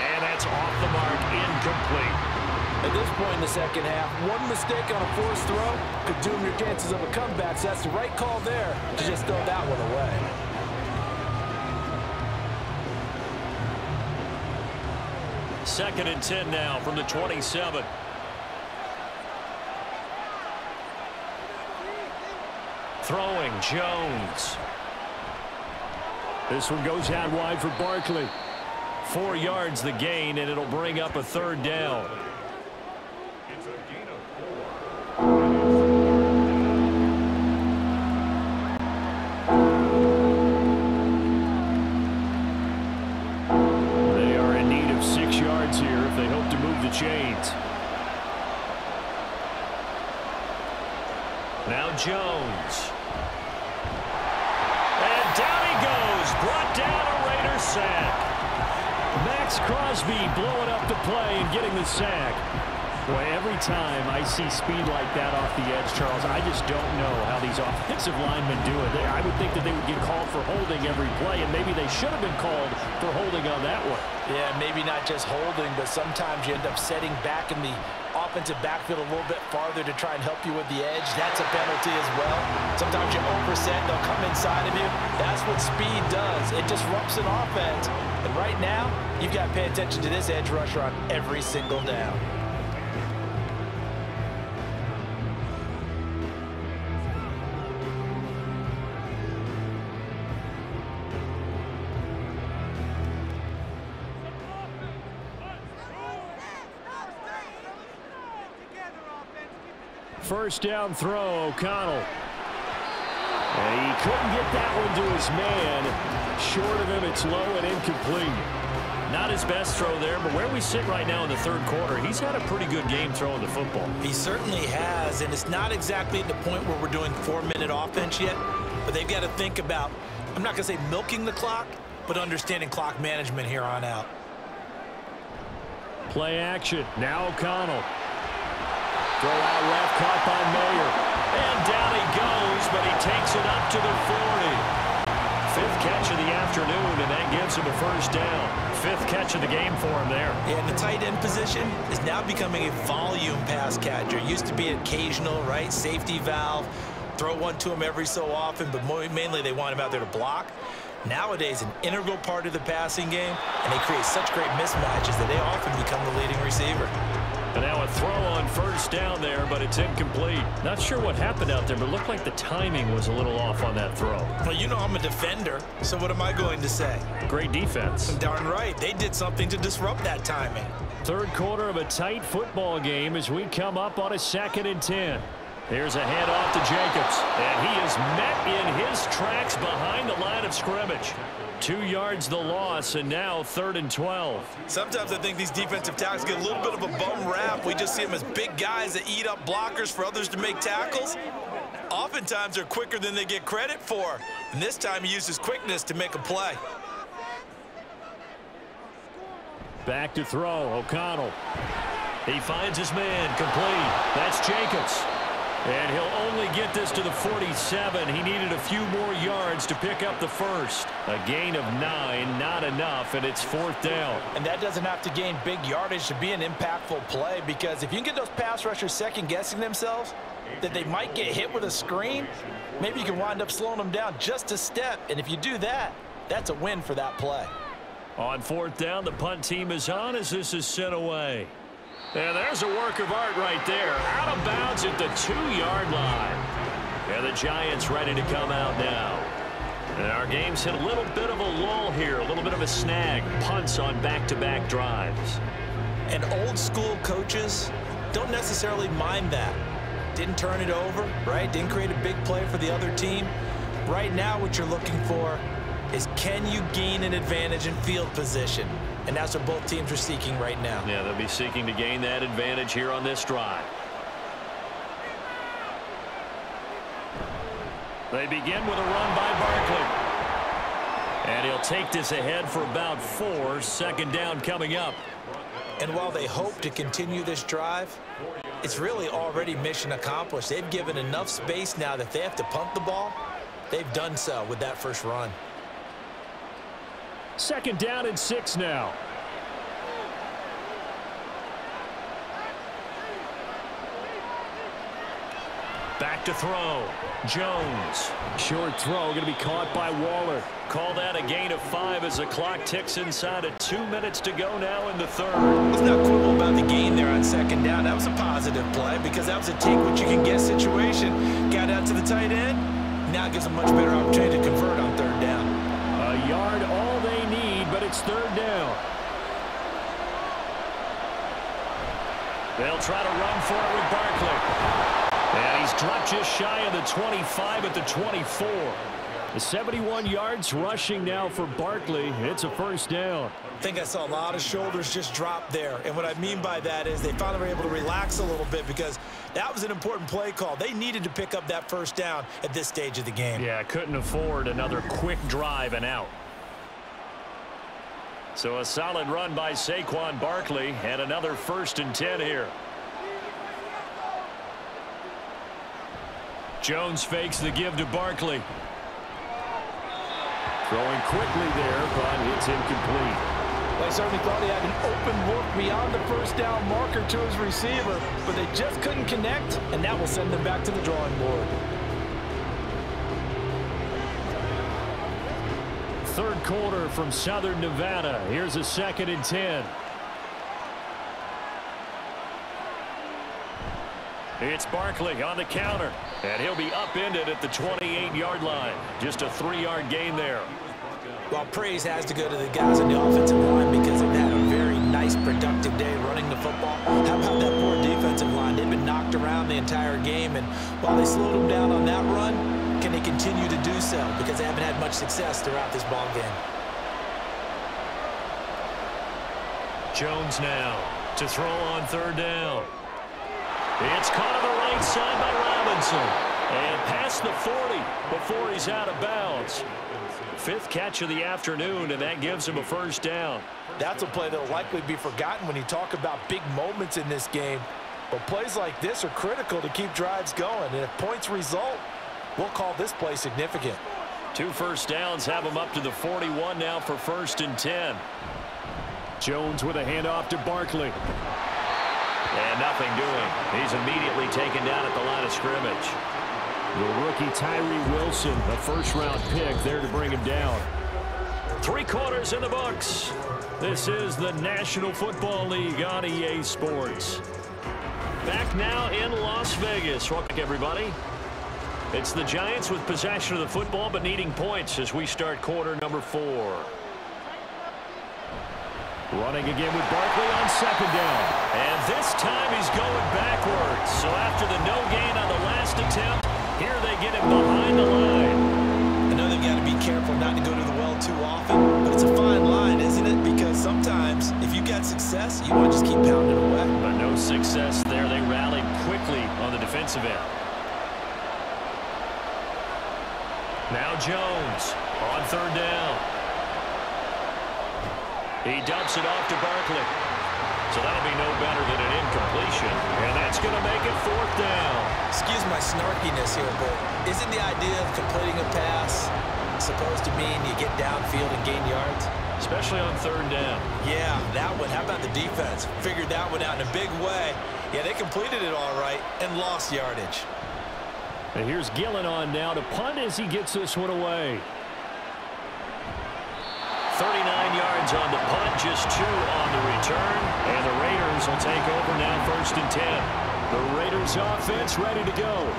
And that's off the mark, incomplete. At this point in the second half, one mistake on a forced throw could doom your chances of a comeback. So that's the right call there to just throw that one away. Second and 10 now from the 27. Throwing Jones. This one goes out wide for Barkley. Four yards the gain, and it'll bring up a third down. Jones. And down he goes. Brought down a Raider sack. Maxx Crosby blowing up the play and getting the sack. Boy, every time I see speed like that off the edge, Charles, I just don't know how these offensive linemen do it. I would think that they would get called for holding every play, and maybe they should have been called for holding on that one. Yeah, maybe not just holding, but sometimes you end up setting back in the offensive backfield a little bit farther to try and help you with the edge. That's a penalty as well. Sometimes you overset, they'll come inside of you. That's what speed does. It disrupts an offense. And right now, you've got to pay attention to this edge rusher on every single down. First down throw, O'Connell. And he couldn't get that one to his man. Short of him, it's low and incomplete. Not his best throw there, but where we sit right now in the third quarter, he's had a pretty good game throwing the football. He certainly has, and it's not exactly at the point where we're doing four-minute offense yet, but they've got to think about, I'm not going to say milking the clock, but understanding clock management here on out. Play action. Now O'Connell. Throw out left, caught by Mayer. And down he goes, but he takes it up to the 40. Fifth catch of the afternoon, and that gives him a first down. Fifth catch of the game for him there. Yeah, and the tight end position is now becoming a volume pass catcher. Used to be occasional, right? Safety valve. Throw one to him every so often, but mainly they want him out there to block. Nowadays, an integral part of the passing game, and they create such great mismatches that they often become the leading receiver. And now a throw on first down there, but it's incomplete. Not sure what happened out there, but it looked like the timing was a little off on that throw. Well, you know I'm a defender, so what am I going to say? Great defense. Darn right. They did something to disrupt that timing. Third quarter of a tight football game as we come up on a second and 10. Here's a handoff to Jacobs. And he is met in his tracks behind the line of scrimmage. Two yards the loss, and now third and 12. Sometimes I think these defensive tackles get a little bit of a bum rap. We just see them as big guys that eat up blockers for others to make tackles. Oftentimes, they're quicker than they get credit for. And this time, he uses quickness to make a play. Back to throw, O'Connell. He finds his man, complete. That's Jacobs. And he'll only get this to the 47. He needed a few more yards to pick up the first. A gain of nine, not enough, and it's fourth down. And that doesn't have to gain big yardage to be an impactful play because if you can get those pass rushers second-guessing themselves, that they might get hit with a screen, maybe you can wind up slowing them down just a step. And if you do that, that's a win for that play. On fourth down, the punt team is on as this is sent away. And there's a work of art right there. Out of bounds at the two-yard line. And the Giants ready to come out now. And our game's hit a little bit of a lull here, a little bit of a snag. Punts on back-to-back -back drives. And old school coaches don't necessarily mind that. Didn't turn it over, right? Didn't create a big play for the other team. Right now what you're looking for is can you gain an advantage in field position? And that's what both teams are seeking right now. Yeah, they'll be seeking to gain that advantage here on this drive. They begin with a run by Barkley. And he'll take this ahead for about four. Second down coming up. And while they hope to continue this drive, it's really already mission accomplished. They've given enough space now that they have to punt the ball. They've done so with that first run. Second down and six now. Back to throw. Jones. Short throw going to be caught by Waller. Call that a gain of five as the clock ticks inside of two minutes to go now in the third. Let's not quibble about the gain there on second down. That was a positive play because that was a take what you can get situation. Got out to the tight end. Now gives a much better opportunity to convert on third it's third down. They'll try to run for it with Barkley. And he's dropped just shy of the 25 at the 24. The 71 yards rushing now for Barkley. It's a first down. I think I saw a lot of shoulders just drop there. And what I mean by that is they finally were able to relax a little bit because that was an important play call. They needed to pick up that first down at this stage of the game. Yeah, couldn't afford another quick drive and out. So a solid run by Saquon Barkley and another first and 10 here. Jones fakes the give to Barkley. Throwing quickly there, but it's incomplete. They certainly thought he had an open look beyond the first down marker to his receiver, but they just couldn't connect, and that will send them back to the drawing board. Third quarter from Southern Nevada. Here's a second and 10. It's Barkley on the counter. And he'll be upended at the 28-yard line. Just a three-yard gain there. Well, praise has to go to the guys on the offensive line because they've had a very nice, productive day running the football. How about that poor defensive line? They've been knocked around the entire game, and while they slowed them down on that run, can they continue to do so? Because they haven't had much success throughout this ball game. Jones now to throw on third down. It's caught on the right side by Robinson. And past the 40 before he's out of bounds. Fifth catch of the afternoon, and that gives him a first down. That's a play that will likely be forgotten when you talk about big moments in this game. But plays like this are critical to keep drives going. And if points result, we'll call this play significant. Two first downs have him up to the 41 now for first and 10. Jones with a handoff to Barkley. And nothing doing. He's immediately taken down at the line of scrimmage. The rookie Tyree Wilson, a first-round pick, there to bring him down. Three quarters in the books. This is the National Football League on EA Sports. Back now in Las Vegas. Welcome, everybody. It's the Giants with possession of the football, but needing points as we start quarter number four. Running again with Barkley on second down. And this time he's going backwards. So after the no gain on the last attempt, here they get him behind the line. I know they've got to be careful not to go to the well too often, but it's a fine line, isn't it? Because sometimes if you've got success, you want to just keep pounding away. But no success there. They rallied quickly on the defensive end. Now Jones on third down. He dumps it off to Barkley. So that'll be no better than an incompletion. And that's going to make it fourth down. Excuse my snarkiness here, but isn't the idea of completing a pass supposed to mean you get downfield and gain yards? Especially on third down. Yeah, that one. How about the defense? Figured that one out in a big way. Yeah, they completed it all right and lost yardage. And here's Gillan on now to punt as he gets this one away. 39 yards on the punt, just two on the return. And the Raiders will take over now first and 10. The Raiders offense ready to go.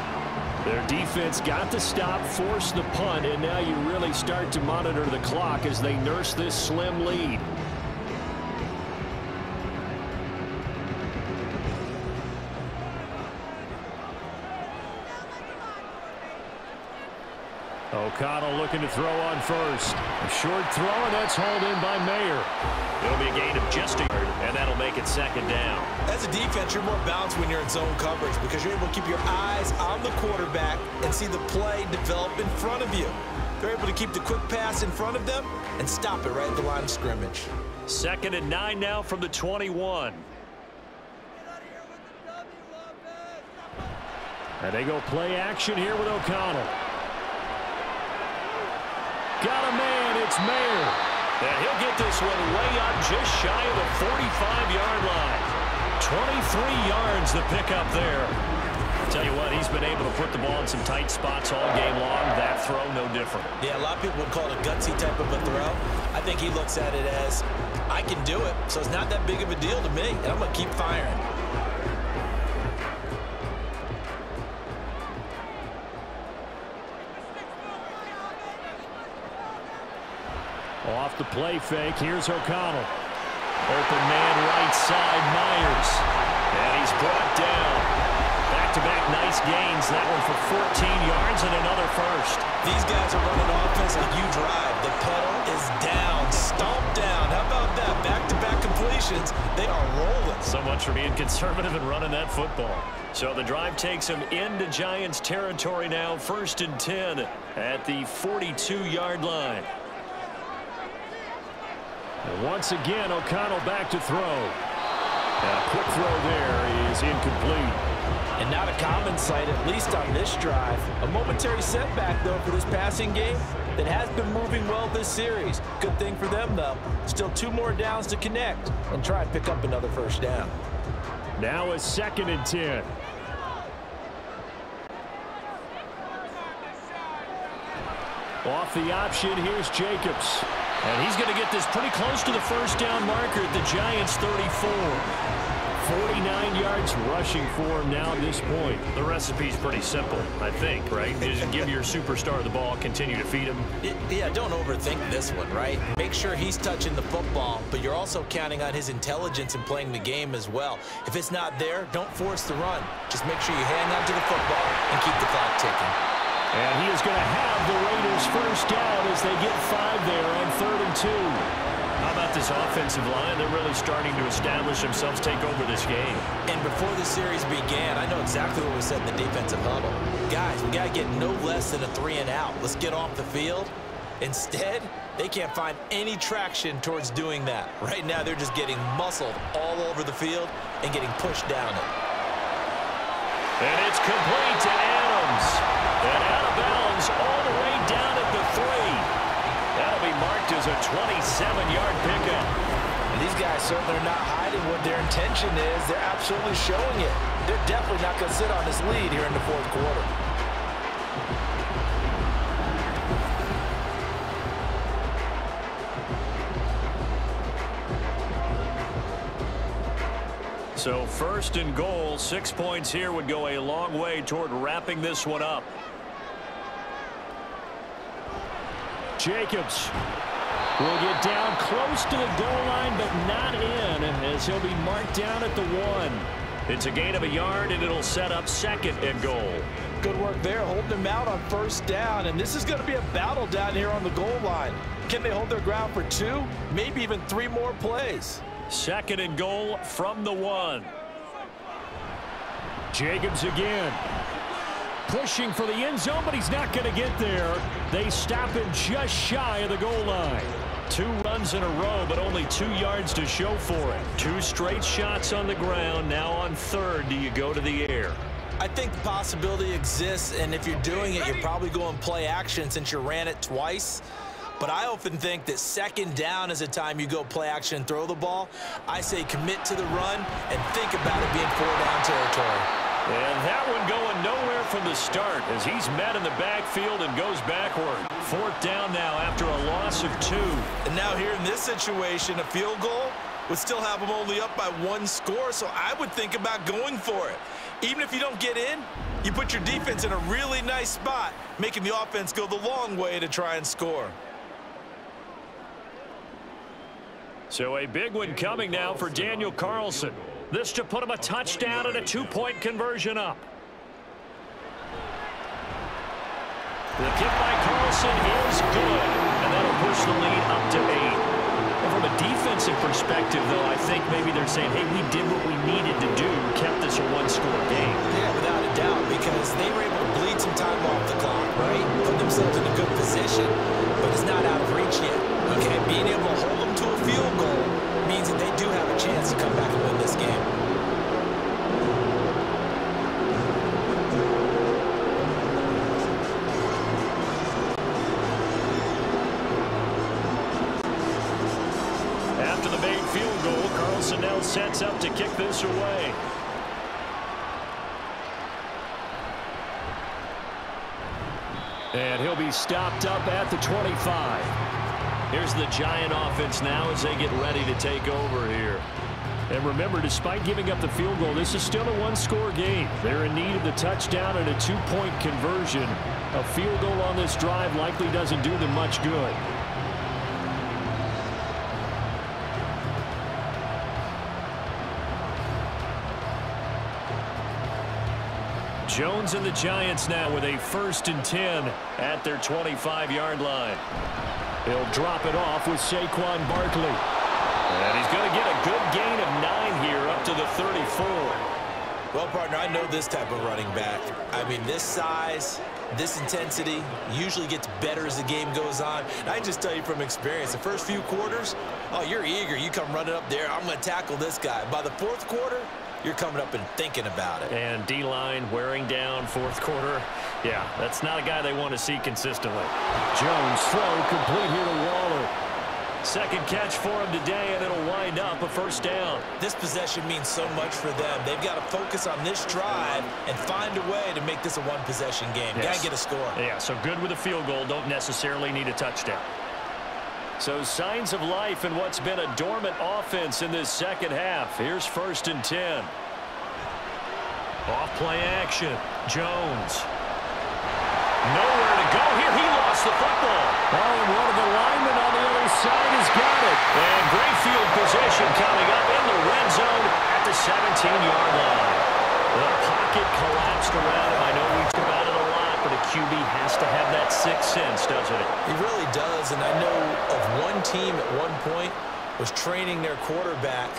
Their defense got the stop, forced the punt, and now you really start to monitor the clock as they nurse this slim lead. O'Connell looking to throw on first. A short throw, and that's hauled in by Mayer. It'll be a gain of just a yard, and that'll make it second down. As a defense, you're more balanced when you're in zone coverage because you're able to keep your eyes on the quarterback and see the play develop in front of you. They're able to keep the quick pass in front of them and stop it right at the line of scrimmage. Second and nine now from the 21. And they go play action here with O'Connell. Got a man, it's Mayer. And he'll get this one way up just shy of the 45-yard line. 23 yards the pickup there. Tell you what, he's been able to put the ball in some tight spots all game long. That throw, no different. Yeah, a lot of people would call it a gutsy type of a throw. I think he looks at it as, I can do it, so it's not that big of a deal to me, and I'm going to keep firing. Off the play fake, here's O'Connell. Open man right side, Myers. And he's brought down. Back-to-back -back nice gains. That one for 14 yards and another first. These guys are running offense like you drive. The pedal is down, stomp down. How about that? Back-to-back -back completions. They are rolling. So much for being conservative and running that football. So the drive takes them into Giants territory now. First and 10 at the 42-yard line. And once again, O'Connell back to throw. And a quick throw there is incomplete. And not a common sight, at least on this drive. A momentary setback, though, for this passing game that has been moving well this series. Good thing for them, though. Still two more downs to connect and try and pick up another first down. Now a second and 10. Off the option, here's Jacobs. And he's going to get this pretty close to the first down marker at the Giants 34. 49 yards rushing for him now at this point. The recipe's pretty simple, I think, right? Just give your superstar the ball, continue to feed him. Yeah, don't overthink this one, right? Make sure he's touching the football, but you're also counting on his intelligence in playing the game as well. If it's not there, don't force the run. Just make sure you hang on to the football and keep the clock ticking. And he is going to have the Raiders first down as they get five there on third and two. How about this offensive line? They're really starting to establish themselves, take over this game. And before the series began, I know exactly what we said in the defensive huddle. Guys, we got to get no less than a three and out. Let's get off the field. Instead, they can't find any traction towards doing that. Right now, they're just getting muscled all over the field and getting pushed down it. And it's complete to Adams. And out of bounds all the way down at the three. That'll be marked as a 27-yard pickup. And these guys certainly are not hiding what their intention is. They're absolutely showing it. They're definitely not going to sit on this lead here in the fourth quarter. So first and goal, six points here would go a long way toward wrapping this one up. Jacobs will get down close to the goal line, but not in, as he'll be marked down at the one. It's a gain of a yard, and it'll set up second and goal. Good work there, holding him out on first down, and this is going to be a battle down here on the goal line. Can they hold their ground for two, maybe even three more plays? Second and goal from the one. Jacobs again. Pushing for the end zone, but he's not going to get there. They stop him just shy of the goal line. Two runs in a row, but only two yards to show for it. Two straight shots on the ground. Now on third, do you go to the air? I think the possibility exists, and if you're doing it, you're probably going play action since you ran it twice. But I often think that second down is a time you go play action and throw the ball. I say commit to the run and think about it being four down territory. And that one going nowhere from the start as he's met in the backfield and goes backward. Fourth down now after a loss of two. And now here in this situation, a field goal would still have them only up by one score, so I would think about going for it. Even if you don't get in, you put your defense in a really nice spot, making the offense go the long way to try and score. So a big one coming now for Daniel Carlson. This to put him a touchdown and a two-point conversion up. The kick by Carlson is good, and that'll push the lead up to eight. And from a defensive perspective, though, I think maybe they're saying, hey, we did what we needed to do, kept this a one-score game. Yeah, without a doubt, because they were able to bleed some time off the clock, right? Put themselves in a good position, but it's not out of reach yet. Okay, being able to hold them to a field goal means that they do have a chance to come back and win this game. After the main field goal, Carlson now sets up to kick this away. And he'll be stopped up at the 25. Here's the Giant offense now as they get ready to take over here. And remember, despite giving up the field goal, this is still a one-score game. They're in need of the touchdown and a two-point conversion. A field goal on this drive likely doesn't do them much good. Jones and the Giants now with a first and 10 at their 25-yard line. He'll drop it off with Saquon Barkley. And he's going to get a good gain of nine here up to the 34. Well, partner, I know this type of running back. I mean, this size, this intensity usually gets better as the game goes on. And I just tell you from experience, the first few quarters, oh, you're eager. You come running up there. I'm going to tackle this guy. By the fourth quarter, you're coming up and thinking about it. And D-line wearing down fourth quarter. Yeah, that's not a guy they want to see consistently. Jones throw complete here to Waller. Second catch for him today, and it'll wind up a first down. This possession means so much for them. They've got to focus on this drive and find a way to make this a one-possession game. Yes. Got to get a score. Yeah, so good with a field goal. Don't necessarily need a touchdown. So signs of life in what's been a dormant offense in this second half. Here's first and 10. Off play action. Jones. Nowhere to go here. He lost the football. Oh, and one of the linemen on the other side has got it. And great field position coming up in the red zone at the 17-yard line. The pocket collapsed around him. I know we talk about it a lot, but a QB has to have that sixth sense, doesn't it? He really does, and I know of one team at one point was training their quarterback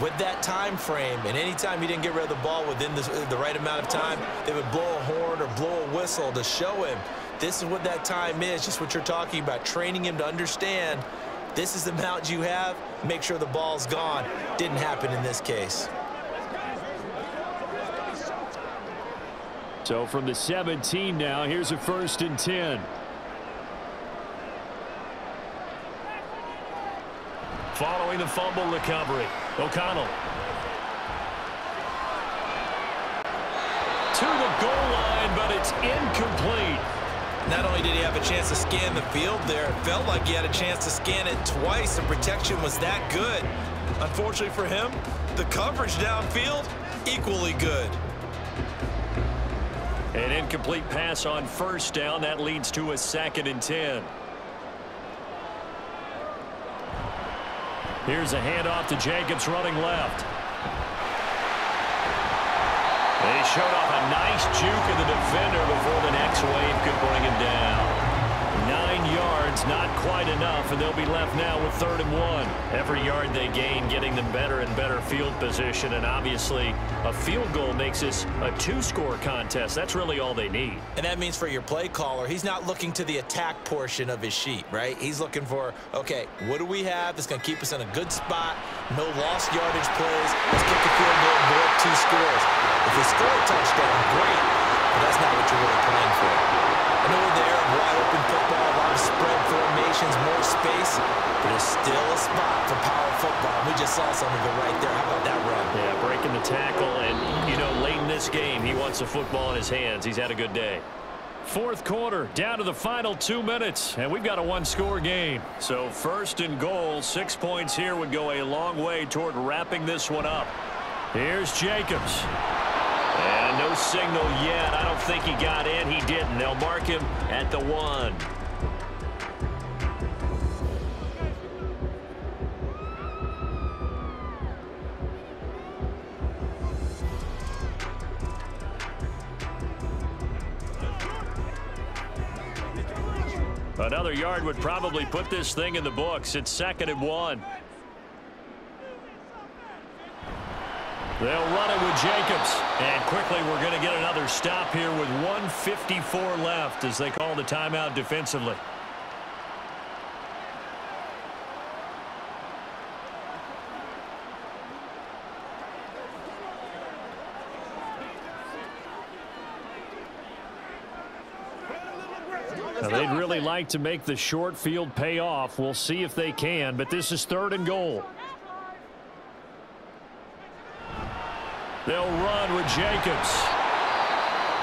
with that time frame, and anytime he didn't get rid of the ball within the, the right amount of time, they would blow a horn or blow a whistle to show him this is what that time is, just what you're talking about, training him to understand this is the amount you have, make sure the ball's gone. Didn't happen in this case. So from the 17 now, here's a first and 10. Following the fumble recovery, O'Connell. To the goal line, but it's incomplete. Not only did he have a chance to scan the field there, it felt like he had a chance to scan it twice. The protection was that good. Unfortunately for him, the coverage downfield, equally good. An incomplete pass on first down. That leads to a second and 10. Here's a handoff to Jacobs running left. They showed off a nice juke of the defender before the next wave could bring him down. Yards, not quite enough, and they'll be left now with third and one. Every yard they gain getting them better and better field position, and obviously a field goal makes this a two-score contest. That's really all they need. And that means for your play caller, he's not looking to the attack portion of his sheet, right? He's looking for, okay, what do we have that's going to keep us in a good spot? No lost yardage plays. Let's kick the field goal go up two scores. If they score a touchdown, great, but that's not what you're really playing for. There, spread formations, more space, but there's still a spot for power football. We just saw some of it right there. How about that run? Yeah, breaking the tackle, and, you know, late in this game, he wants the football in his hands. He's had a good day. Fourth quarter, down to the final two minutes, and we've got a one-score game. So first and goal, six points here would go a long way toward wrapping this one up. Here's Jacobs. And no signal yet. I don't think he got in. He didn't. They'll mark him at the one. Another yard would probably put this thing in the books. It's second and one. They'll run it with Jacobs. And quickly we're going to get another stop here with 154 left as they call the timeout defensively. They'd really like to make the short field pay off. We'll see if they can, but this is third and goal. They'll run with Jacobs.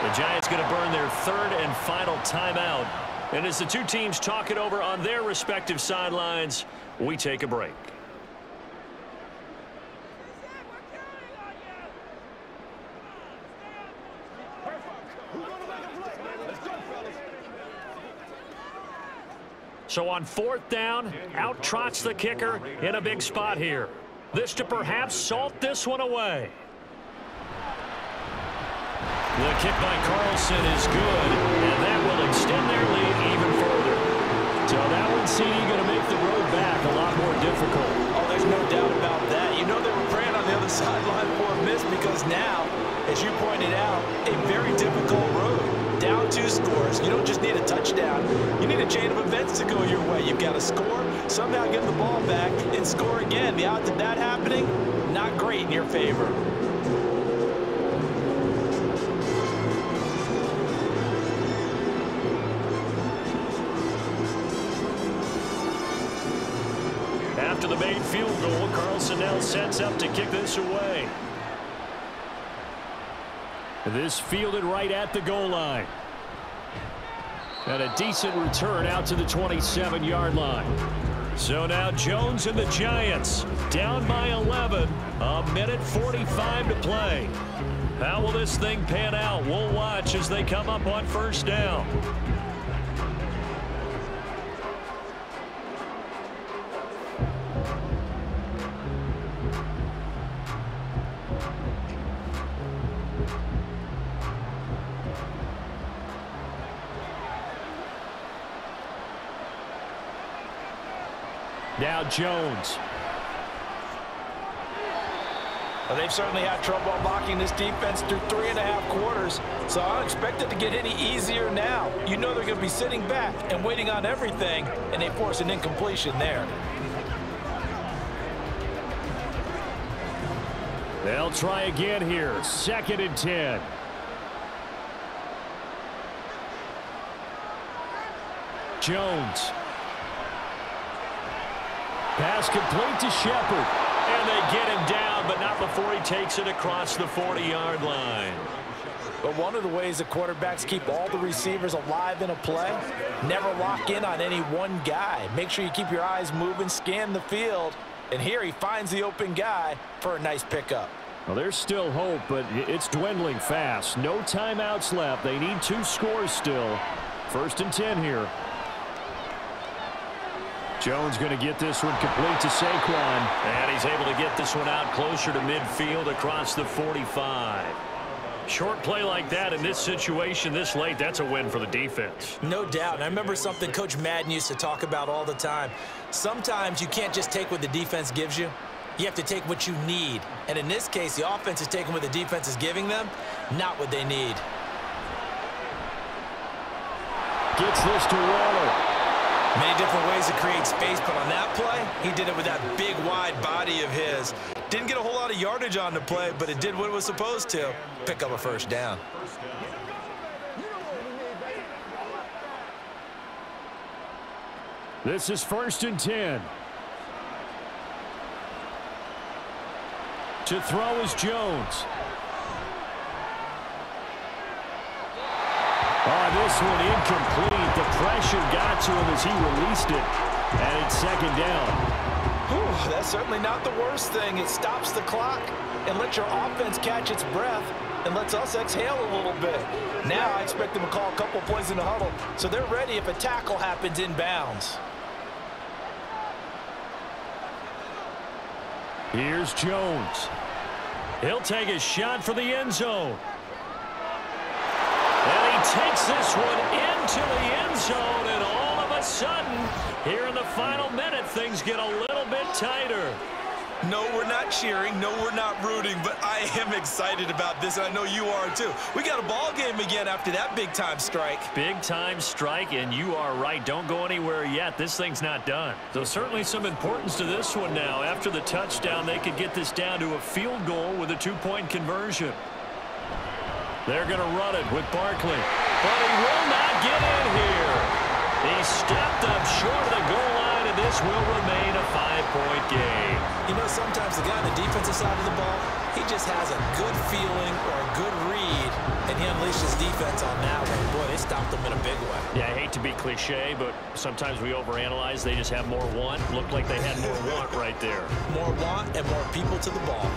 The Giants going to burn their third and final timeout. And as the two teams talk it over on their respective sidelines, we take a break. So on fourth down, out trots the kicker in a big spot here. This to perhaps salt this one away. The kick by Carlson is good, and that will extend their lead even further. So that one, CD, going to make the road back a lot more difficult. Oh, there's no doubt about that. You know they were praying on the other <laughs> sideline for a miss because now, as you pointed out, a very difficult road. Down two scores. You don't just need a touchdown. You need a chain of events to go your way. You've got to score, somehow get the ball back, and score again. The odds of that happening, not great in your favor. After the made field goal, Carlson now sets up to kick this away. This fielded right at the goal line. And a decent return out to the 27-yard line. So now Jones and the Giants down by 11. A minute 45 to play. How will this thing pan out? We'll watch as they come up on first down. Jones. Well, they've certainly had trouble blocking this defense through three and a half quarters, so I don't expect it to get any easier now. You know they're going to be sitting back and waiting on everything, and they force an incompletion there. They'll try again here. Second and 10. Jones. Pass complete to Shepard. And they get him down, but not before he takes it across the 40-yard line. But one of the ways the quarterbacks keep all the receivers alive in a play, never lock in on any one guy. Make sure you keep your eyes moving, scan the field, and here he finds the open guy for a nice pickup. Well, there's still hope, but it's dwindling fast. No timeouts left. They need two scores still. First and 10 here. Jones going to get this one complete to Saquon. And he's able to get this one out closer to midfield across the 45. Short play like that in this situation this late, that's a win for the defense. No doubt. And I remember something Coach Madden used to talk about all the time. Sometimes you can't just take what the defense gives you. You have to take what you need. And in this case, the offense is taking what the defense is giving them, not what they need. Gets this to Waller. Many different ways to create space, but on that play, he did it with that big, wide body of his. Didn't get a whole lot of yardage on the play, but it did what it was supposed to. Pick up a first down. This is first and 10. To throw is Jones. Oh, this one incomplete. The pressure got to him as he released it. And it's second down. Whew, that's certainly not the worst thing. It stops the clock and lets your offense catch its breath and lets us exhale a little bit. Now I expect them to call a couple plays in the huddle so they're ready if a tackle happens inbounds. Here's Jones. He'll take a shot for the end zone. Takes this one into the end zone, and all of a sudden, here in the final minute, things get a little bit tighter. No, we're not cheering. No, we're not rooting, but I am excited about this, and I know you are too. We got a ball game again after that big-time strike. Big-time strike, and you are right. Don't go anywhere yet. This thing's not done. So certainly some importance to this one now. After the touchdown, they could get this down to a field goal with a two-point conversion. They're going to run it with Barkley. But he will not get in here. He stepped up short of the goal line, and this will remain a five-point game. You know, sometimes the guy on the defensive side of the ball, he just has a good feeling or a good read, and he unleashes defense on that one. Boy, they stopped him in a big way. Yeah, I hate to be cliche, but sometimes we overanalyze. They just have more want. Looked like they had more want right there. More want and more people to the ball.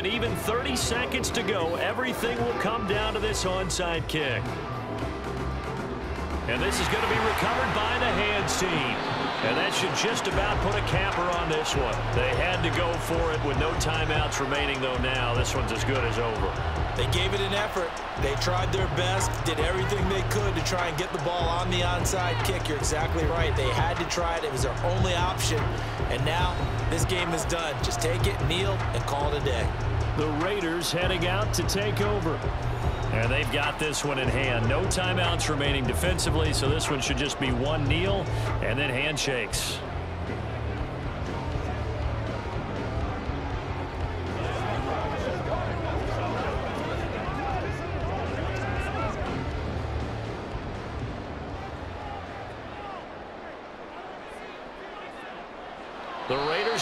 An even 30 seconds to go, everything will come down to this onside kick. And this is going to be recovered by the hands team. And that should just about put a capper on this one. They had to go for it with no timeouts remaining, though, now. This one's as good as over. They gave it an effort. They tried their best, did everything they could to try and get the ball on the onside kick. You're exactly right. They had to try it. It was their only option. And now this game is done. Just take it, kneel, and call it a day. The Raiders heading out to take over. And they've got this one in hand. No timeouts remaining defensively, so this one should just be one kneel and then handshakes.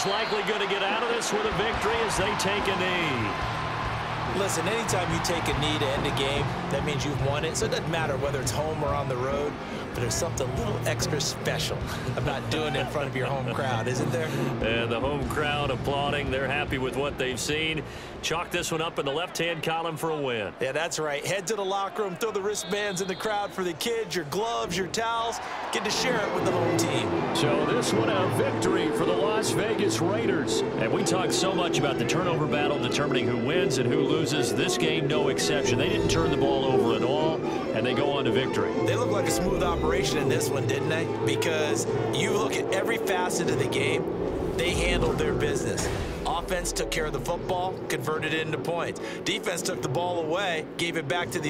Likely going to get with a victory as they take a knee. Listen, anytime you take a knee to end a game, that means you've won it. So it doesn't matter whether it's home or on the road, but there's something a little extra special about doing it in front of your home crowd, isn't there? And the home crowd applauding. They're happy with what they've seen. Chalk this one up in the left-hand column for a win. Yeah, that's right. Head to the locker room, throw the wristbands in the crowd for the kids, your gloves, your towels. Get to share it with the home team. So this one a victory for the Las Vegas Raiders. And we talked so much about the turnover battle determining who wins and who loses. This game, no exception. They didn't turn the ball over at all, and they go on to victory. They look like a smooth operation in this one, didn't they? Because you look at every facet of the game, they handled their business. Offense took care of the football, converted it into points. Defense took the ball away, gave it back to the